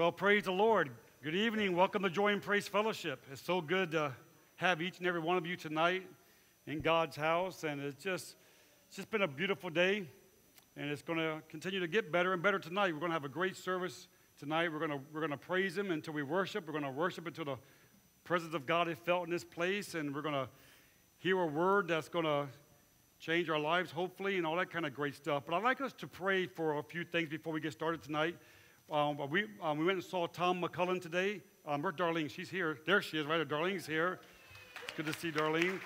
Well, praise the Lord. Good evening. Welcome to Joy and Praise Fellowship. It's so good to have each and every one of you tonight in God's house, and it's just it's just been a beautiful day, and it's going to continue to get better and better tonight. We're going to have a great service tonight. We're going to we're going to praise Him until we worship. We're going to worship until the presence of God is felt in this place, and we're going to hear a word that's going to change our lives, hopefully, and all that kind of great stuff. But I'd like us to pray for a few things before we get started tonight. Um, we, um, we went and saw Tom McCullen today. Um, where's Darlene? She's here. There she is, right? Darlene's here. It's good to see Darlene.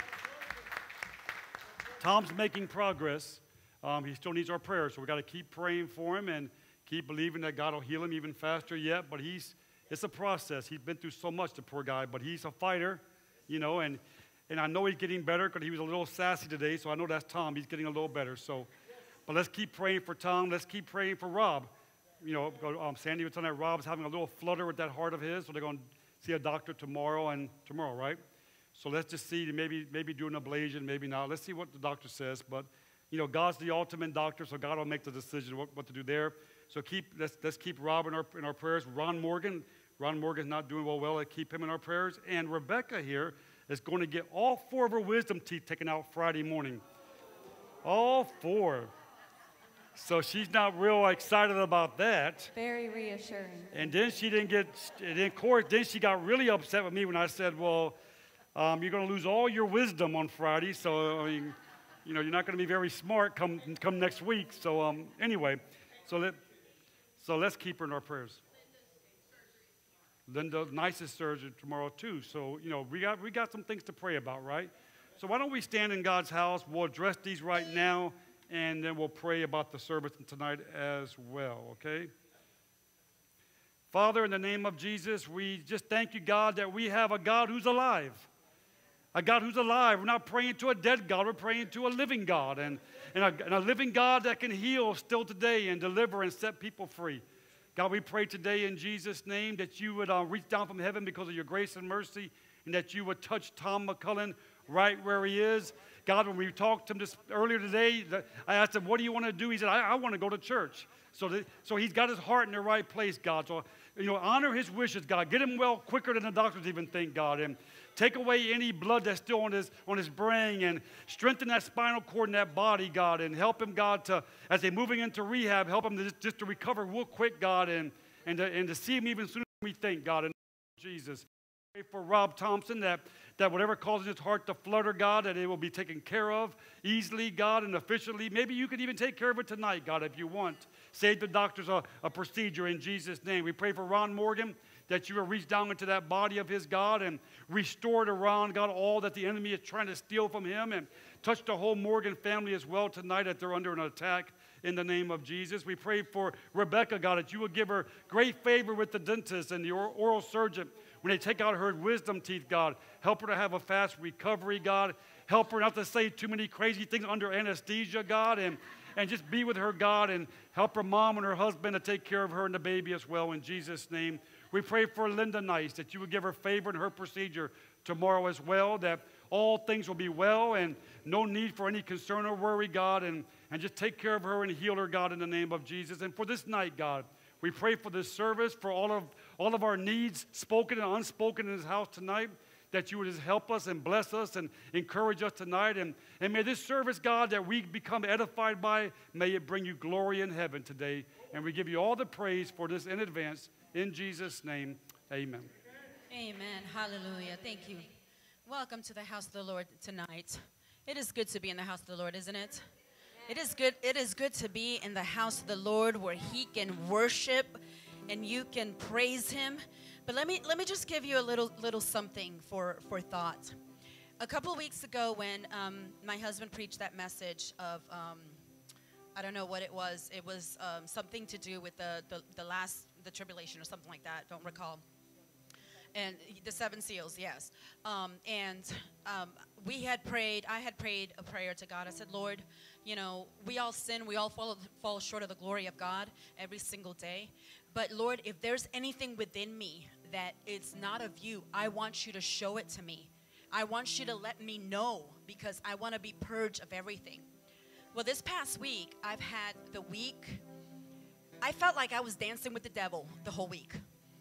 Tom's making progress. Um, he still needs our prayers, so we got to keep praying for him and keep believing that God will heal him even faster yet. But he's it's a process. He's been through so much, the poor guy, but he's a fighter, you know, and and I know he's getting better because he was a little sassy today, so I know that's Tom. He's getting a little better. So, but let's keep praying for Tom. Let's keep praying for Rob you know, um, Sandy was telling that Rob's having a little flutter with that heart of his, so they're going to see a doctor tomorrow and tomorrow, right? So let's just see, maybe, maybe do an ablation, maybe not. Let's see what the doctor says. But, you know, God's the ultimate doctor, so God will make the decision what, what to do there. So keep, let's, let's keep Rob in our, in our prayers. Ron Morgan, Ron Morgan's not doing well, well. Let's keep him in our prayers. And Rebecca here is going to get all four of her wisdom teeth taken out Friday morning. All four. So she's not real excited about that. Very reassuring. And then she didn't get, and of course, then she got really upset with me when I said, well, um, you're going to lose all your wisdom on Friday. So, I mean, you know, you're not going to be very smart come, come next week. So, um, anyway, so, let, so let's keep her in our prayers. Linda, nicest surgery tomorrow, too. So, you know, we got, we got some things to pray about, right? So, why don't we stand in God's house? We'll address these right now and then we'll pray about the service tonight as well, okay? Father, in the name of Jesus, we just thank you, God, that we have a God who's alive. A God who's alive. We're not praying to a dead God, we're praying to a living God, and, and, a, and a living God that can heal still today and deliver and set people free. God, we pray today in Jesus' name that you would uh, reach down from heaven because of your grace and mercy, and that you would touch Tom McCullen right where he is. God, when we talked to him just earlier today, I asked him, What do you want to do? He said, I, I want to go to church. So, so he's got his heart in the right place, God. So, you know, honor his wishes, God. Get him well quicker than the doctors even think, God. And take away any blood that's still on his, on his brain and strengthen that spinal cord in that body, God. And help him, God, to, as they're moving into rehab, help him to just, just to recover real quick, God, and, and, to, and to see him even sooner than we think, God. In Jesus. For Rob Thompson that that whatever causes his heart to flutter, God, that it will be taken care of easily, God, and efficiently. Maybe you could even take care of it tonight, God, if you want. Save the doctors a, a procedure in Jesus' name. We pray for Ron Morgan that you will reach down into that body of his God and restore to Ron, God, all that the enemy is trying to steal from him and touch the whole Morgan family as well tonight that they're under an attack in the name of Jesus. We pray for Rebecca, God, that you will give her great favor with the dentist and the oral surgeon when they take out her wisdom teeth, God. Help her to have a fast recovery, God. Help her not to say too many crazy things under anesthesia, God, and, and just be with her, God, and help her mom and her husband to take care of her and the baby as well. In Jesus' name, we pray for Linda Nice that you would give her favor in her procedure tomorrow as well, that all things will be well and no need for any concern or worry, God, and, and just take care of her and heal her, God, in the name of Jesus. And for this night, God, we pray for this service, for all of, all of our needs, spoken and unspoken in this house tonight, that you would just help us and bless us and encourage us tonight. And, and may this service, God, that we become edified by, may it bring you glory in heaven today. And we give you all the praise for this in advance. In Jesus' name, amen. Amen. Hallelujah. Thank you. Welcome to the house of the Lord tonight. It is good to be in the house of the Lord, isn't it? It is good. It is good to be in the house of the Lord where He can worship and you can praise Him. But let me let me just give you a little little something for for thought. A couple weeks ago, when um, my husband preached that message of um, I don't know what it was. It was um, something to do with the, the the last the tribulation or something like that. Don't recall and the seven seals, yes. Um, and um, we had prayed, I had prayed a prayer to God. I said, Lord, you know, we all sin, we all fall, fall short of the glory of God every single day. But Lord, if there's anything within me that it's not of you, I want you to show it to me. I want you to let me know because I want to be purged of everything. Well, this past week, I've had the week, I felt like I was dancing with the devil the whole week.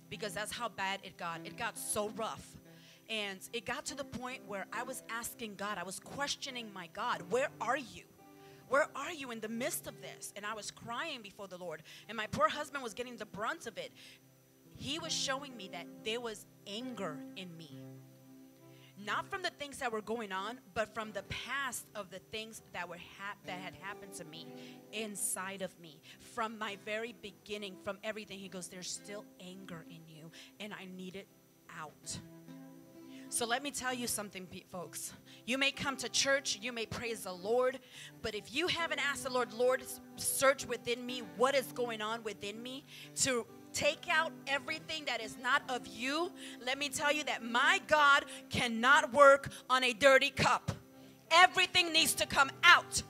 because that's how bad it got. It got so rough. And it got to the point where I was asking God, I was questioning my God, where are you? Where are you in the midst of this? And I was crying before the Lord. And my poor husband was getting the brunt of it. He was showing me that there was anger in me. Not from the things that were going on, but from the past of the things that were that had happened to me inside of me. From my very beginning, from everything, he goes, There's still anger in you, and I need it out. So let me tell you something, folks. You may come to church, you may praise the Lord, but if you haven't asked the Lord, Lord, search within me what is going on within me to take out everything that is not of you, let me tell you that my God cannot work on a dirty cup. Everything needs to come out,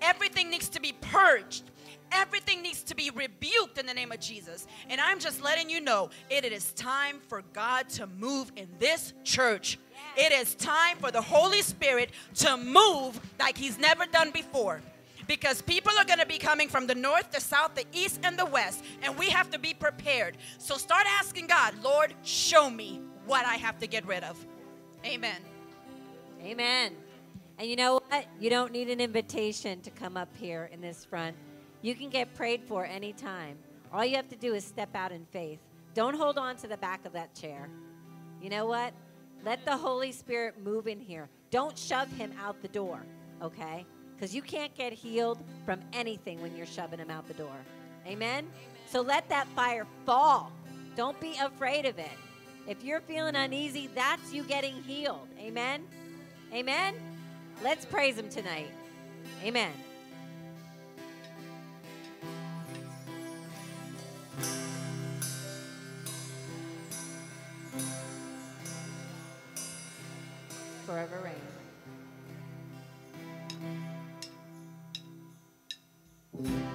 everything needs to be purged. Everything needs to be rebuked in the name of Jesus. And I'm just letting you know it is time for God to move in this church. It is time for the Holy Spirit to move like He's never done before. Because people are going to be coming from the north, the south, the east, and the west. And we have to be prepared. So start asking God, Lord, show me what I have to get rid of. Amen. Amen. And you know what? You don't need an invitation to come up here in this front. You can get prayed for anytime. All you have to do is step out in faith. Don't hold on to the back of that chair. You know what? Let the Holy Spirit move in here. Don't shove him out the door, okay? Because you can't get healed from anything when you're shoving him out the door. Amen? So let that fire fall. Don't be afraid of it. If you're feeling uneasy, that's you getting healed. Amen? Amen? Let's praise him tonight. Amen. Forever reign. You mm.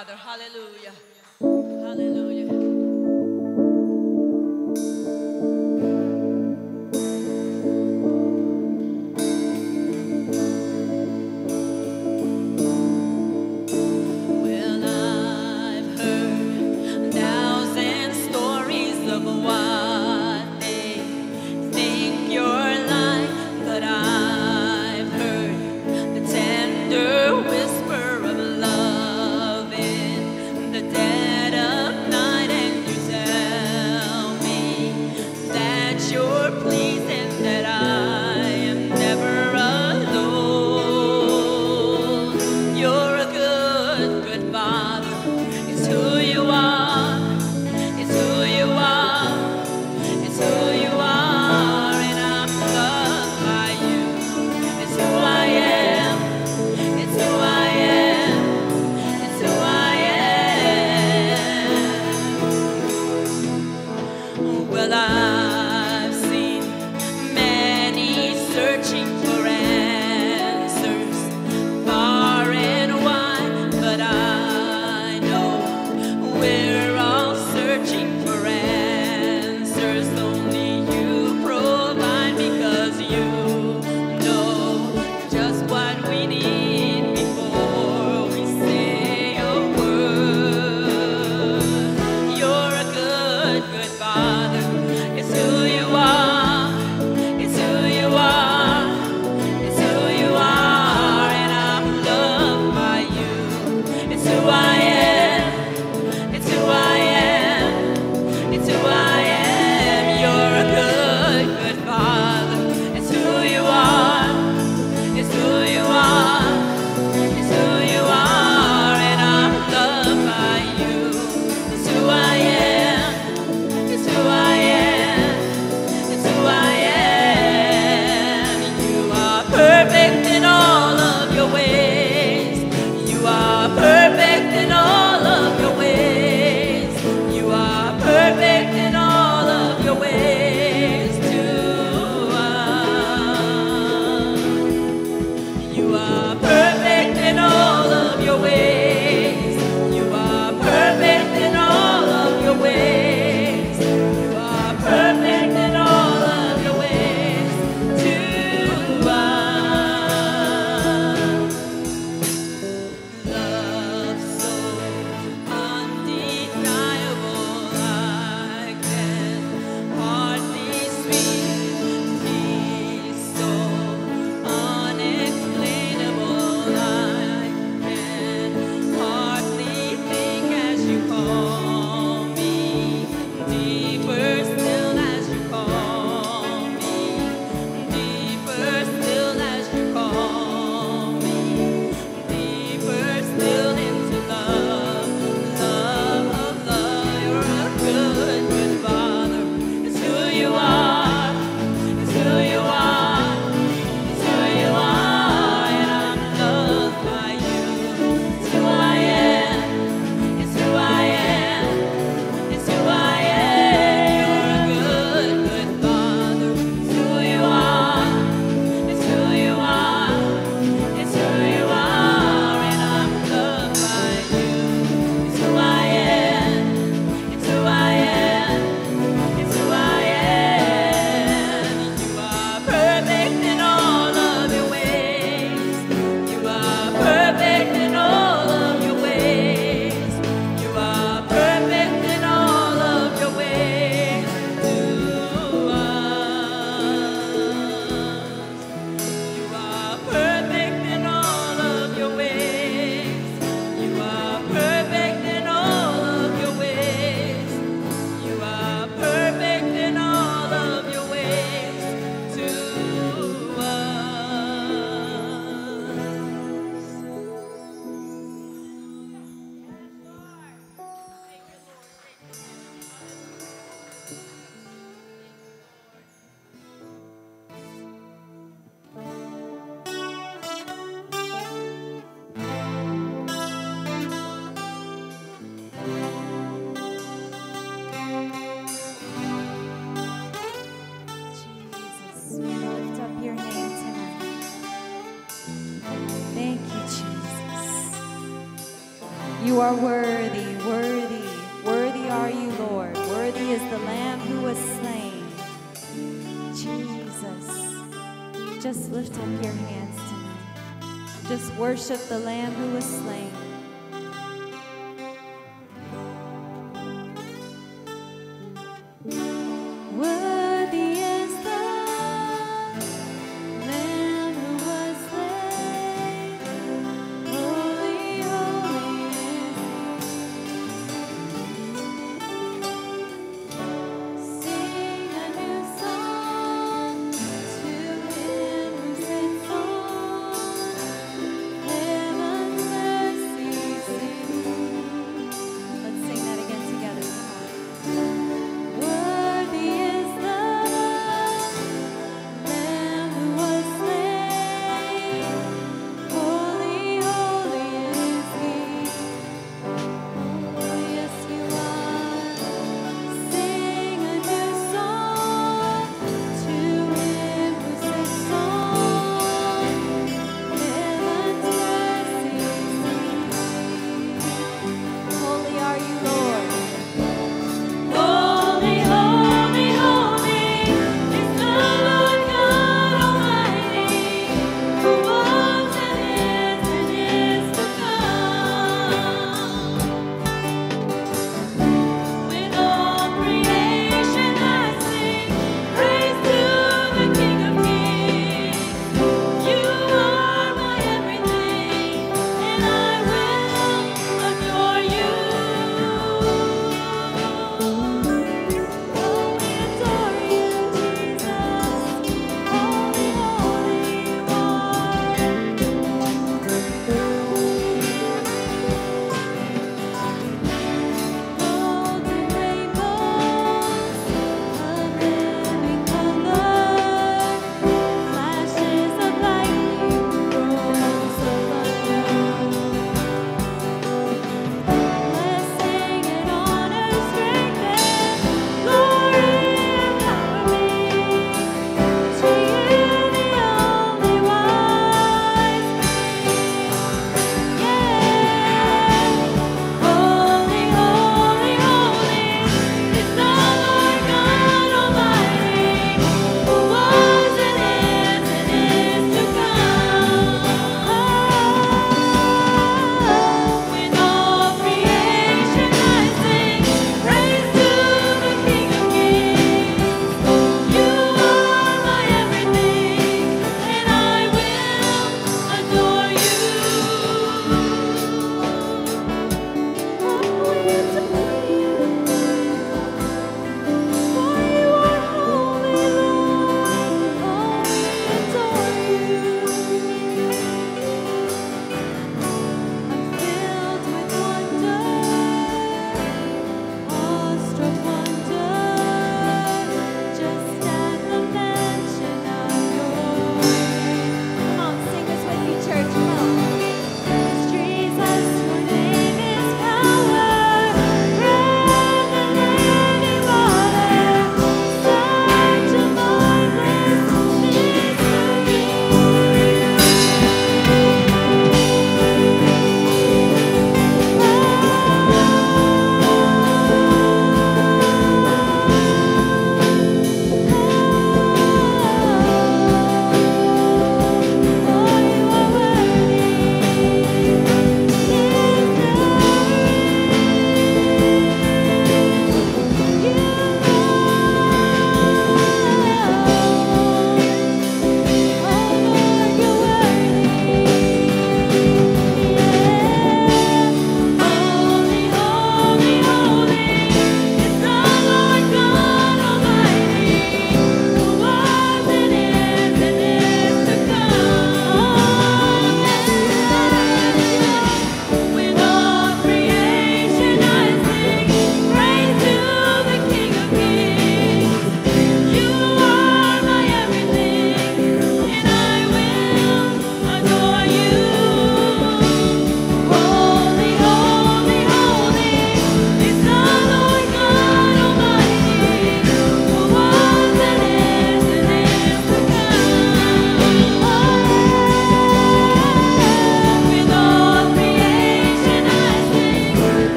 Father. Hallelujah. Worship the Lamb who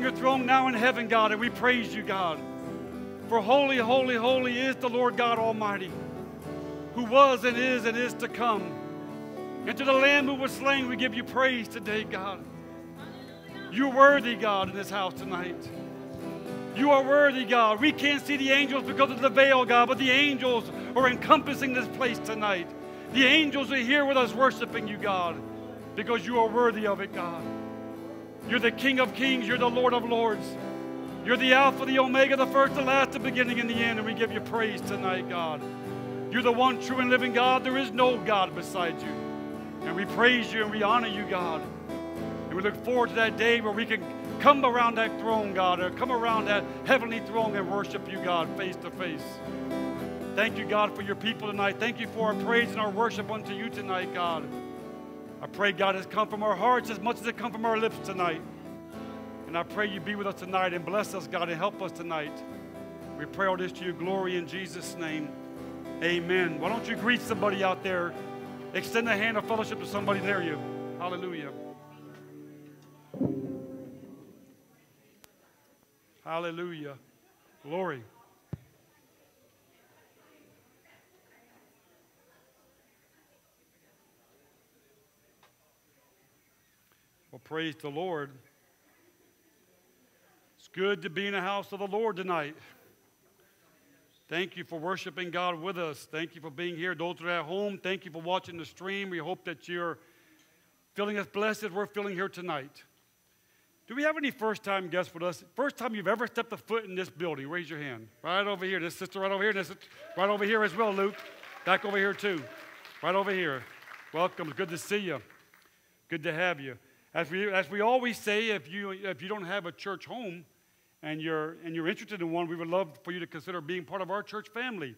your throne now in heaven, God, and we praise you, God. For holy, holy, holy is the Lord God Almighty, who was and is and is to come. And to the Lamb who was slain, we give you praise today, God. You're worthy, God, in this house tonight. You are worthy, God. We can't see the angels because of the veil, God, but the angels are encompassing this place tonight. The angels are here with us worshiping you, God, because you are worthy of it, God. You're the King of kings, you're the Lord of lords. You're the Alpha, the Omega, the first, the last, the beginning, and the end, and we give you praise tonight, God. You're the one true and living God. There is no God beside you. And we praise you and we honor you, God. And we look forward to that day where we can come around that throne, God, or come around that heavenly throne and worship you, God, face to face. Thank you, God, for your people tonight. Thank you for our praise and our worship unto you tonight, God. I pray, God, has come from our hearts as much as it come from our lips tonight. And I pray you be with us tonight and bless us, God, and help us tonight. We pray all this to your glory in Jesus' name. Amen. Why don't you greet somebody out there? Extend a hand of fellowship to somebody near you. Hallelujah. Hallelujah. Glory. Well, praise the Lord. It's good to be in the house of the Lord tonight. Thank you for worshiping God with us. Thank you for being here. Those that are at home, thank you for watching the stream. We hope that you're feeling as blessed as we're feeling here tonight. Do we have any first time guests with us? First time you've ever stepped a foot in this building? Raise your hand. Right over here. This sister right over here. This right over here as well, Luke. Back over here too. Right over here. Welcome. Good to see you. Good to have you. As we, as we always say, if you, if you don't have a church home, and you're, and you're interested in one, we would love for you to consider being part of our church family.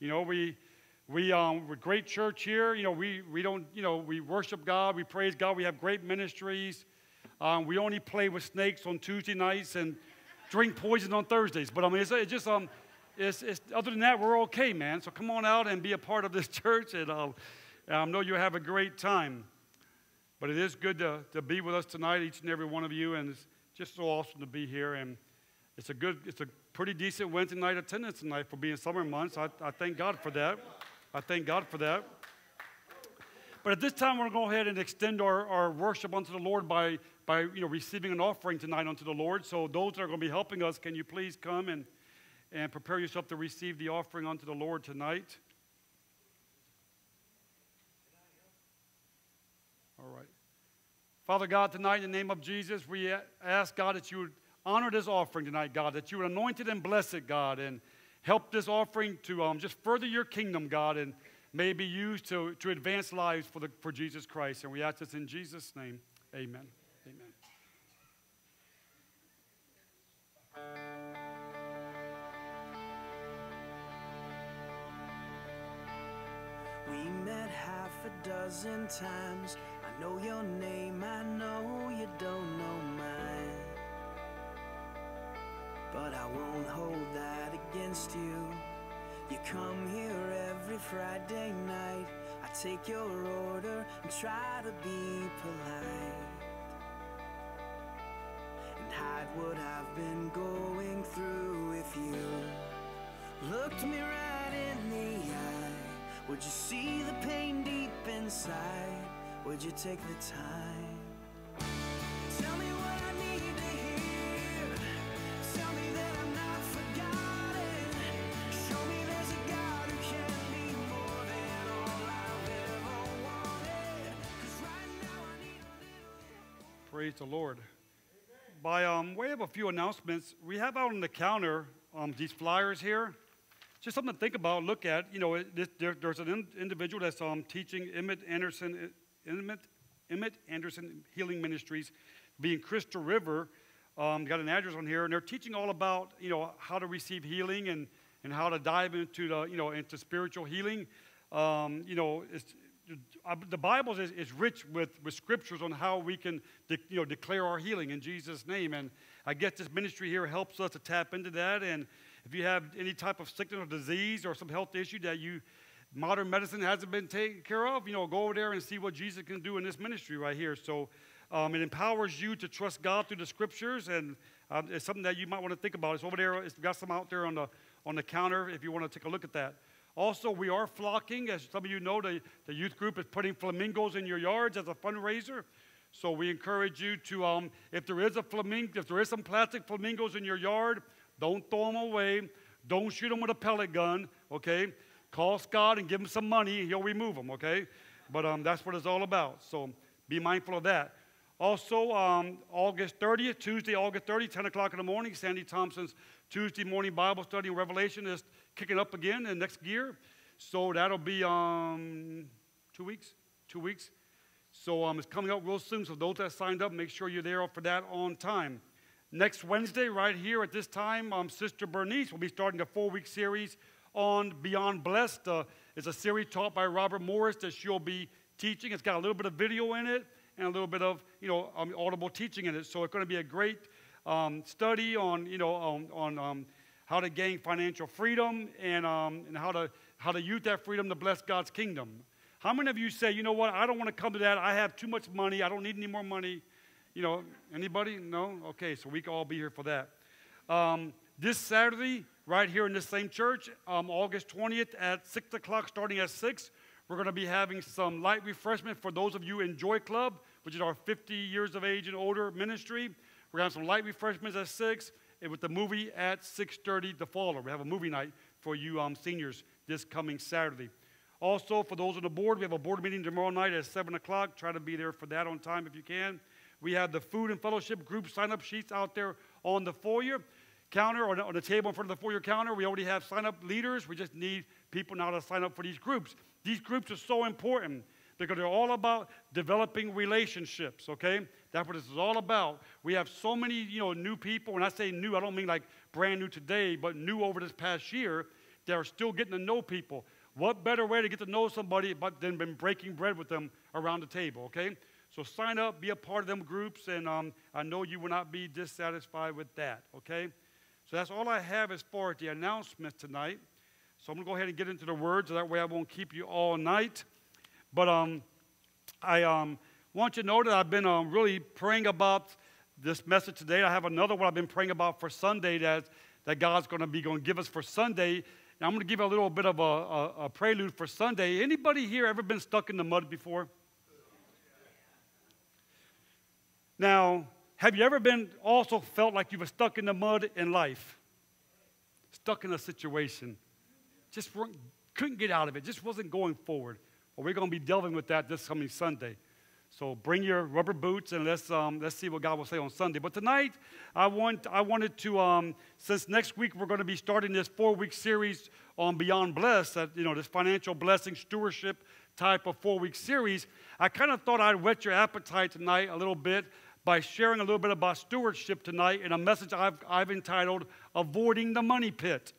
You know, we, we, um, we're a great church here. You know, we, we don't, you know, we worship God, we praise God, we have great ministries. Um, we only play with snakes on Tuesday nights and drink poison on Thursdays. But I mean, it's, it's just, um, it's, it's, other than that, we're okay, man. So come on out and be a part of this church, and uh, I know you'll have a great time. But it is good to, to be with us tonight, each and every one of you, and it's just so awesome to be here. And it's a good, it's a pretty decent Wednesday night attendance tonight for being summer months. I, I thank God for that. I thank God for that. But at this time, we're going to go ahead and extend our, our worship unto the Lord by, by you know, receiving an offering tonight unto the Lord. So those that are going to be helping us, can you please come and, and prepare yourself to receive the offering unto the Lord tonight? All right. Father God, tonight in the name of Jesus, we ask God that you would honor this offering tonight, God, that you would anoint it and bless it, God, and help this offering to um, just further your kingdom, God, and may be used to, to advance lives for, the, for Jesus Christ. And we ask this in Jesus' name. Amen. Amen. We met half a dozen times. I know your name, I know you don't know mine. But I won't hold that against you. You come here every Friday night. I take your order and try to be polite. And hide what I've been going through if you looked me right in the eye. Would you see the pain deep inside? Would you take the time? Tell me what I need to hear. Tell me that I'm not forgotten. Show me there's a God who can be more than all I've ever wanted. right. Praise the Lord. By um, way of a few announcements, we have out on the counter um, these flyers here. Just something to think about, look at. You know, it, there, there's an in, individual that's um, teaching Emmett Anderson, Emmett, Emmett Anderson Healing Ministries, being Crystal River. Um, got an address on here, and they're teaching all about you know how to receive healing and and how to dive into the you know into spiritual healing. Um, you know, the Bible is, is rich with, with scriptures on how we can de- you know, declare our healing in Jesus' name. And I guess this ministry here helps us to tap into that. And if you have any type of sickness or disease or some health issue that you, modern medicine hasn't been taken care of, you know, go over there and see what Jesus can do in this ministry right here. So um, it empowers you to trust God through the scriptures, and um, it's something that you might want to think about. It's over there. It's got some out there on the on the counter if you want to take a look at that. Also, we are flocking, as some of you know, the, the youth group is putting flamingos in your yards as a fundraiser. So we encourage you to, um, if there is a flamingo, if there is some plastic flamingos in your yard, don't throw them away. Don't shoot them with a pellet gun, okay? Call Scott and give him some money. He'll remove them, okay? But um, that's what it's all about. So be mindful of that. Also, um, August 30th, Tuesday, August 30th, 10 o'clock in the morning, Sandy Thompson's Tuesday morning Bible study in Revelation is kicking up again in next year. So that'll be um, two weeks. Two weeks. So um, it's coming up real soon. So those that signed up, make sure you're there for that on time. Next Wednesday, right here at this time, um, Sister Bernice will be starting a four-week series on Beyond Blessed. Uh, it's a series taught by Robert Morris that she'll be teaching. It's got a little bit of video in it and a little bit of you know um, audible teaching in it. So it's going to be a great um, study on you know on, on um, how to gain financial freedom and, um, and how, to, how to use that freedom to bless God's kingdom. How many of you say, you know what, I don't want to come to that. I have too much money. I don't need any more money. You know, anybody? No? Okay, so we can all be here for that. Um, this Saturday, right here in this same church, um, August 20th at 6 o'clock, starting at 6, we're going to be having some light refreshment for those of you in Joy Club, which is our 50 years of age and older ministry. We're going to have some light refreshments at 6 and with the movie at 6.30 the following. We have a movie night for you um, seniors this coming Saturday. Also, for those on the board, we have a board meeting tomorrow night at 7 o'clock. Try to be there for that on time if you can. We have the food and fellowship group sign-up sheets out there on the foyer counter, or on the table in front of the foyer counter. We already have sign-up leaders. We just need people now to sign up for these groups. These groups are so important because they're all about developing relationships, okay? That's what this is all about. We have so many, you know, new people. When I say new, I don't mean like brand new today, but new over this past year that are still getting to know people. What better way to get to know somebody but than been breaking bread with them around the table, okay? So sign up, be a part of them groups, and um, I know you will not be dissatisfied with that, okay? So that's all I have as far as the announcements tonight. So I'm going to go ahead and get into the words, so that way I won't keep you all night. But um, I um, want you to know that I've been um, really praying about this message today. I have another one I've been praying about for Sunday that, that God's going to be going to give us for Sunday. And I'm going to give a little bit of a, a, a prelude for Sunday. Anybody here ever been stuck in the mud before? Now, have you ever been also felt like you were stuck in the mud in life? Stuck in a situation. Just couldn't get out of it, just wasn't going forward. Well, we're going to be delving with that this coming Sunday. So bring your rubber boots and let's, um, let's see what God will say on Sunday. But tonight, I, want, I wanted to, um, since next week we're going to be starting this four-week series on Beyond Blessed, that, you know, this financial blessing stewardship type of four-week series, I kind of thought I'd whet your appetite tonight a little bit by sharing a little bit about stewardship tonight in a message I've, I've entitled Avoiding the Money Pit,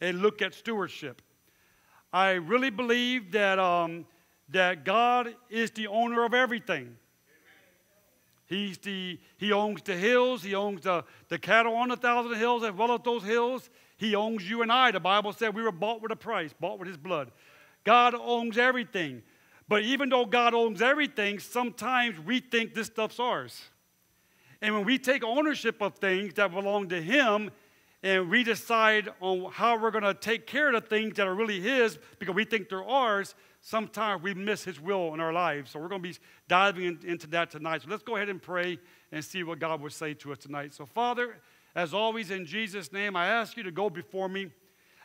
A look at stewardship. I really believe that, um, that God is the owner of everything. He's the, he owns the hills. He owns the, the cattle on the thousand hills as well as those hills. He owns you and I. The Bible said we were bought with a price, bought with his blood. God owns everything. But even though God owns everything, sometimes we think this stuff's ours. And when we take ownership of things that belong to him, and we decide on how we're going to take care of the things that are really His because we think they're ours, sometimes we miss His will in our lives. So we're going to be diving in, into that tonight. So let's go ahead and pray and see what God would say to us tonight. So, Father, as always, in Jesus' name, I ask you to go before me.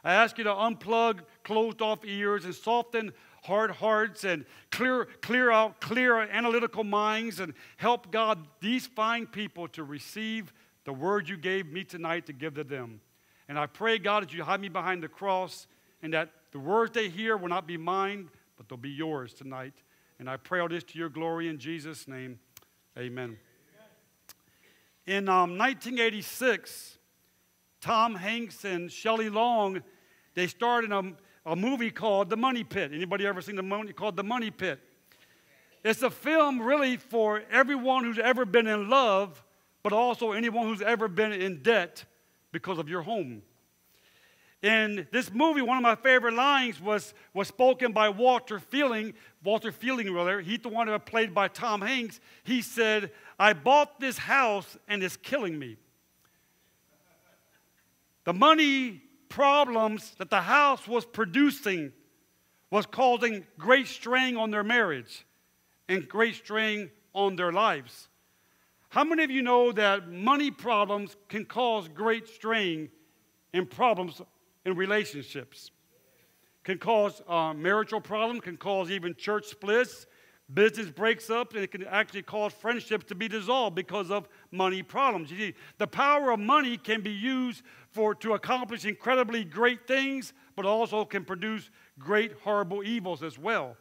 I ask you to unplug closed off ears and soften hard hearts and clear, clear out clear analytical minds and help God, these fine people, to receive the word you gave me tonight to give to them. And I pray, God, that you hide me behind the cross and that the words they hear will not be mine, but they'll be yours tonight. And I pray all this to your glory in Jesus' name. Amen. In um, 1986, Tom Hanks and Shelley Long, they starred in a, a movie called The Money Pit. Anybody ever seen the movie called The Money Pit? It's a film really for everyone who's ever been in love but also anyone who's ever been in debt because of your home. In this movie, one of my favorite lines was, was spoken by Walter Fielding. Walter Fielding, rather. He's the one who was played by Tom Hanks. He said, I bought this house and it's killing me. The money problems that the house was producing was causing great strain on their marriage and great strain on their lives. How many of you know that money problems can cause great strain and problems in relationships? Can cause uh, marital problems, can cause even church splits, business breaks up, and it can actually cause friendships to be dissolved because of money problems. You see, the power of money can be used for to accomplish incredibly great things, but also can produce great horrible evils as well.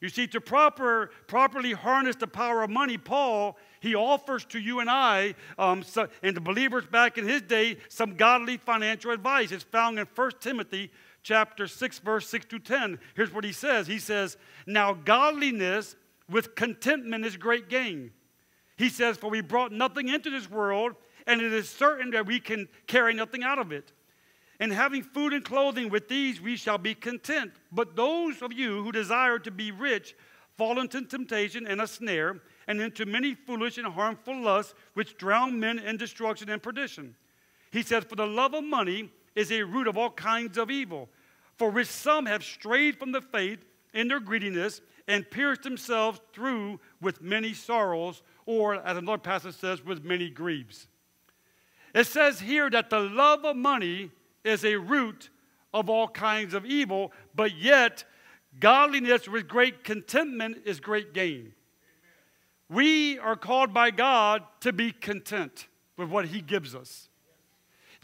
You see, to proper, properly harness the power of money, Paul, he offers to you and I, um, so, and the believers back in his day, some godly financial advice. It's found in 1 Timothy chapter 6, verse 6 to 10. Here's what he says. He says, Now godliness with contentment is great gain. He says, For we brought nothing into this world, and it is certain that we can carry nothing out of it. And having food and clothing, with these we shall be content. But those of you who desire to be rich fall into temptation and a snare, and into many foolish and harmful lusts, which drown men in destruction and perdition. He says, For the love of money is a root of all kinds of evil, for which some have strayed from the faith in their greediness and pierced themselves through with many sorrows, or as another passage says, with many griefs. It says here that the love of money is a root of all kinds of evil, but yet godliness with great contentment is great gain. We are called by God to be content with what He gives us.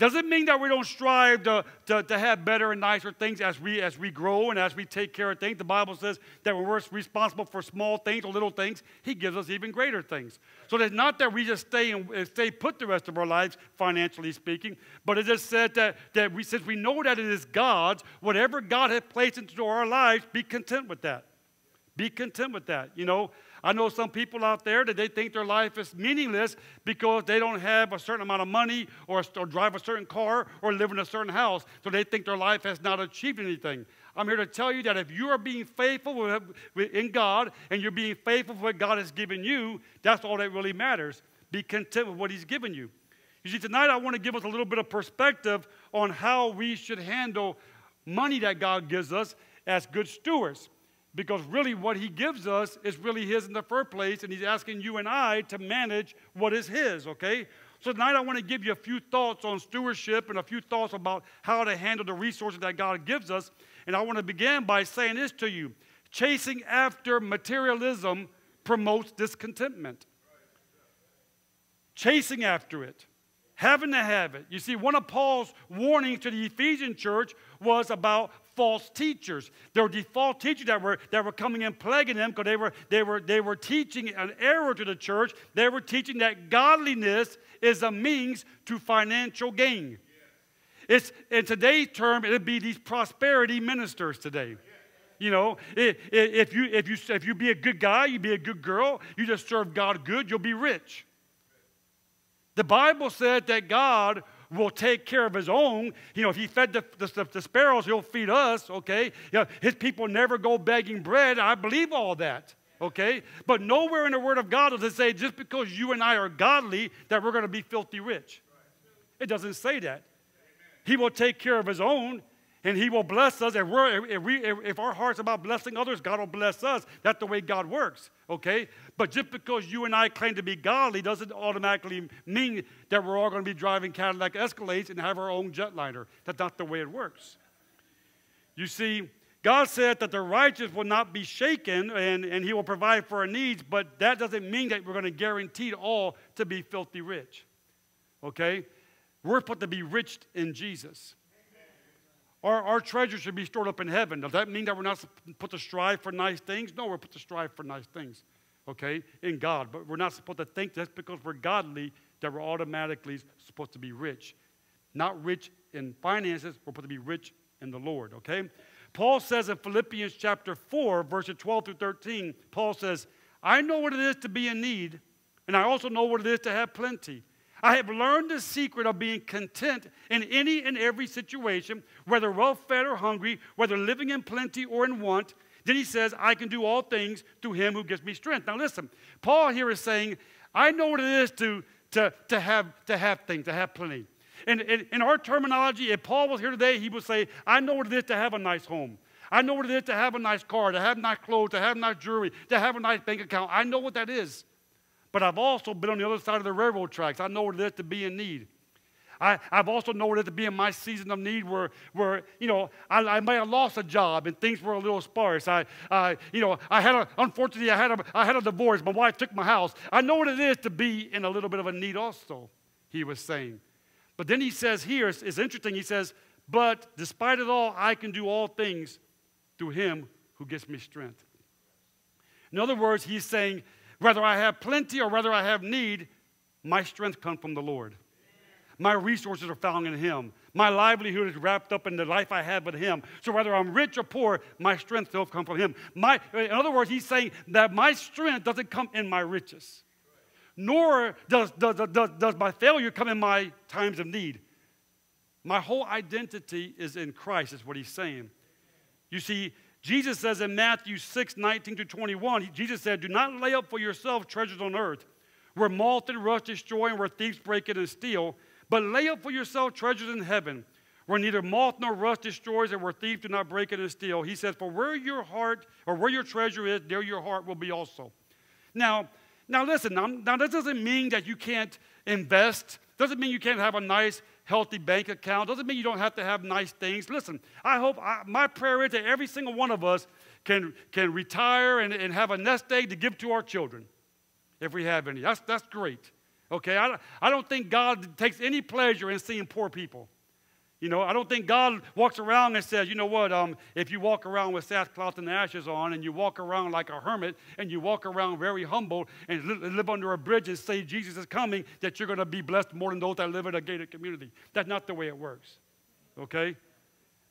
Doesn't mean that we don't strive to, to, to, have better and nicer things as we, as we grow and as we take care of things. The Bible says that when we're responsible for small things or little things, He gives us even greater things. So it's not that we just stay and stay put the rest of our lives, financially speaking, but it is said that, that we, since we know that it is God's, whatever God has placed into our lives, be content with that. Be content with that. You know, I know some people out there that they think their life is meaningless because they don't have a certain amount of money or, or drive a certain car or live in a certain house. So they think their life has not achieved anything. I'm here to tell you that if you are being faithful with, with, in God and you're being faithful with what God has given you, that's all that really matters. Be content with what He's given you. You see, tonight I want to give us a little bit of perspective on how we should handle money that God gives us as good stewards because really what he gives us is really his in the first place, and he's asking you and I to manage what is his, okay? So tonight I want to give you a few thoughts on stewardship and a few thoughts about how to handle the resources that God gives us. And I want to begin by saying this to you chasing after materialism promotes discontentment. Chasing after it having to have it. You see, one of Paul's warnings to the Ephesian church was about false teachers. There were these false teachers that were, that were coming and plaguing them because they were, they, were, they were teaching an error to the church. They were teaching that godliness is a means to financial gain. It's, in today's term, it'd be these prosperity ministers today. You know, if you, if, you, if you be a good guy, you be a good girl, you just serve God good, you'll be rich. The Bible said that God will take care of his own. You know, if he fed the, the, the sparrows, he'll feed us, okay? You know, his people never go begging bread. I believe all that, okay? But nowhere in the Word of God does it say just because you and I are godly that we're going to be filthy rich. It doesn't say that. He will take care of his own and he will bless us. If, we're, if, we, if our heart's about blessing others, God will bless us. That's the way God works, okay? But just because you and I claim to be godly doesn't automatically mean that we're all going to be driving Cadillac Escalades and have our own jetliner. That's not the way it works. You see, God said that the righteous will not be shaken and, and he will provide for our needs, but that doesn't mean that we're going to guarantee all to be filthy rich, okay? We're supposed to be rich in Jesus. Our, our treasure should be stored up in heaven. Does that mean that we're not supposed to strive for nice things? No, we're supposed to strive for nice things, okay, in God. But we're not supposed to think just because we're godly that we're automatically supposed to be rich. Not rich in finances, we're supposed to be rich in the Lord, okay? Paul says in Philippians chapter 4, verses 12 through 13, Paul says, I know what it is to be in need, and I also know what it is to have plenty. I have learned the secret of being content in any and every situation, whether well fed or hungry, whether living in plenty or in want. Then he says, I can do all things through him who gives me strength. Now listen, Paul here is saying, I know what it is to, to, to, have, to have things, to have plenty. And in, in our terminology, if Paul was here today, he would say, I know what it is to have a nice home. I know what it is to have a nice car, to have nice clothes, to have nice jewelry, to have a nice bank account. I know what that is. But I've also been on the other side of the railroad tracks. I know what it is to be in need. I, have also known it to be in my season of need where, where you know, I, I may have lost a job and things were a little sparse. I, uh, you know, I had a, unfortunately, I had a, I had a divorce. My wife took my house. I know what it is to be in a little bit of a need also, he was saying. But then he says here, it's, it's interesting, he says, but despite it all, I can do all things through him who gives me strength. In other words, he's saying, whether I have plenty or whether I have need, my strength comes from the Lord. My resources are found in Him. My livelihood is wrapped up in the life I have with Him. So whether I'm rich or poor, my strength still comes from Him. My, in other words, He's saying that my strength doesn't come in my riches, nor does, does, does, does my failure come in my times of need. My whole identity is in Christ, is what He's saying. You see, Jesus says in Matthew 6 19 to 21, Jesus said, Do not lay up for yourself treasures on earth, where moth and rust destroy and where thieves break in and steal, but lay up for yourself treasures in heaven, where neither moth nor rust destroys and where thieves do not break in and steal. He says, For where your heart or where your treasure is, there your heart will be also. Now, now listen, now, now that doesn't mean that you can't invest, doesn't mean you can't have a nice healthy bank account. Doesn't mean you don't have to have nice things. Listen, I hope I, my prayer is that every single one of us can, can retire and, and have a nest egg to give to our children if we have any. That's, that's great. Okay, I, I don't think God takes any pleasure in seeing poor people. You know, I don't think God walks around and says, you know what, um, if you walk around with sackcloth and ashes on and you walk around like a hermit and you walk around very humble and li- live under a bridge and say Jesus is coming, that you're going to be blessed more than those that live in a gated community. That's not the way it works. Okay?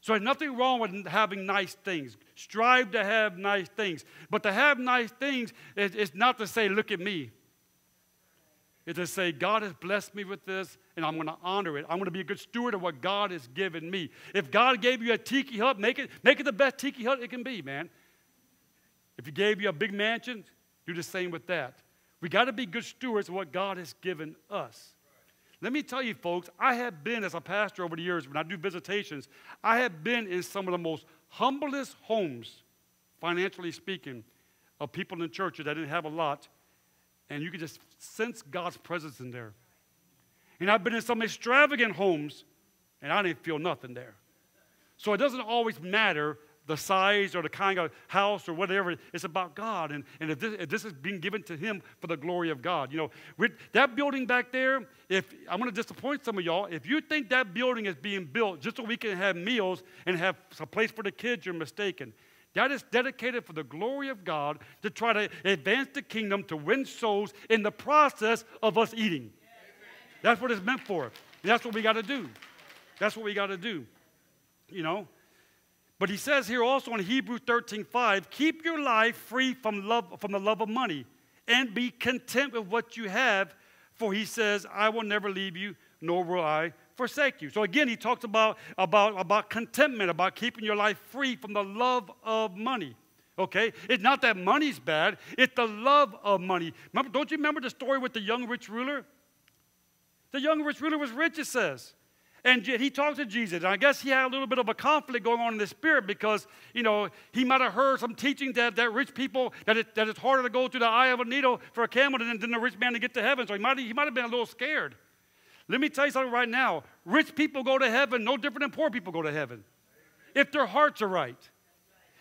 So there's nothing wrong with having nice things. Strive to have nice things. But to have nice things is, is not to say, look at me is to say, God has blessed me with this, and I'm going to honor it. I'm going to be a good steward of what God has given me. If God gave you a tiki hut, make it, make it the best tiki hut it can be, man. If He gave you a big mansion, do the same with that. We got to be good stewards of what God has given us. Let me tell you, folks, I have been as a pastor over the years, when I do visitations, I have been in some of the most humblest homes, financially speaking, of people in churches that didn't have a lot and you can just sense God's presence in there. And I've been in some extravagant homes, and I didn't feel nothing there. So it doesn't always matter the size or the kind of house or whatever. It's about God. And, and if, this, if this is being given to Him for the glory of God. You know, with that building back there, if I'm going to disappoint some of y'all, if you think that building is being built just so we can have meals and have a place for the kids, you're mistaken. That is dedicated for the glory of God to try to advance the kingdom, to win souls in the process of us eating. That's what it's meant for. And that's what we got to do. That's what we got to do. You know? But he says here also in Hebrews 13 5, keep your life free from, love, from the love of money and be content with what you have, for he says, I will never leave you, nor will I forsake you. So again, he talks about, about, about contentment, about keeping your life free from the love of money. Okay? It's not that money's bad, it's the love of money. Remember, don't you remember the story with the young rich ruler? The young rich ruler was rich, it says. And he talked to Jesus. And I guess he had a little bit of a conflict going on in the spirit because, you know, he might have heard some teaching that, that rich people, that, it, that it's harder to go through the eye of a needle for a camel than, than the rich man to get to heaven. So he might, he might have been a little scared. Let me tell you something right now. Rich people go to heaven no different than poor people go to heaven. If their hearts are right.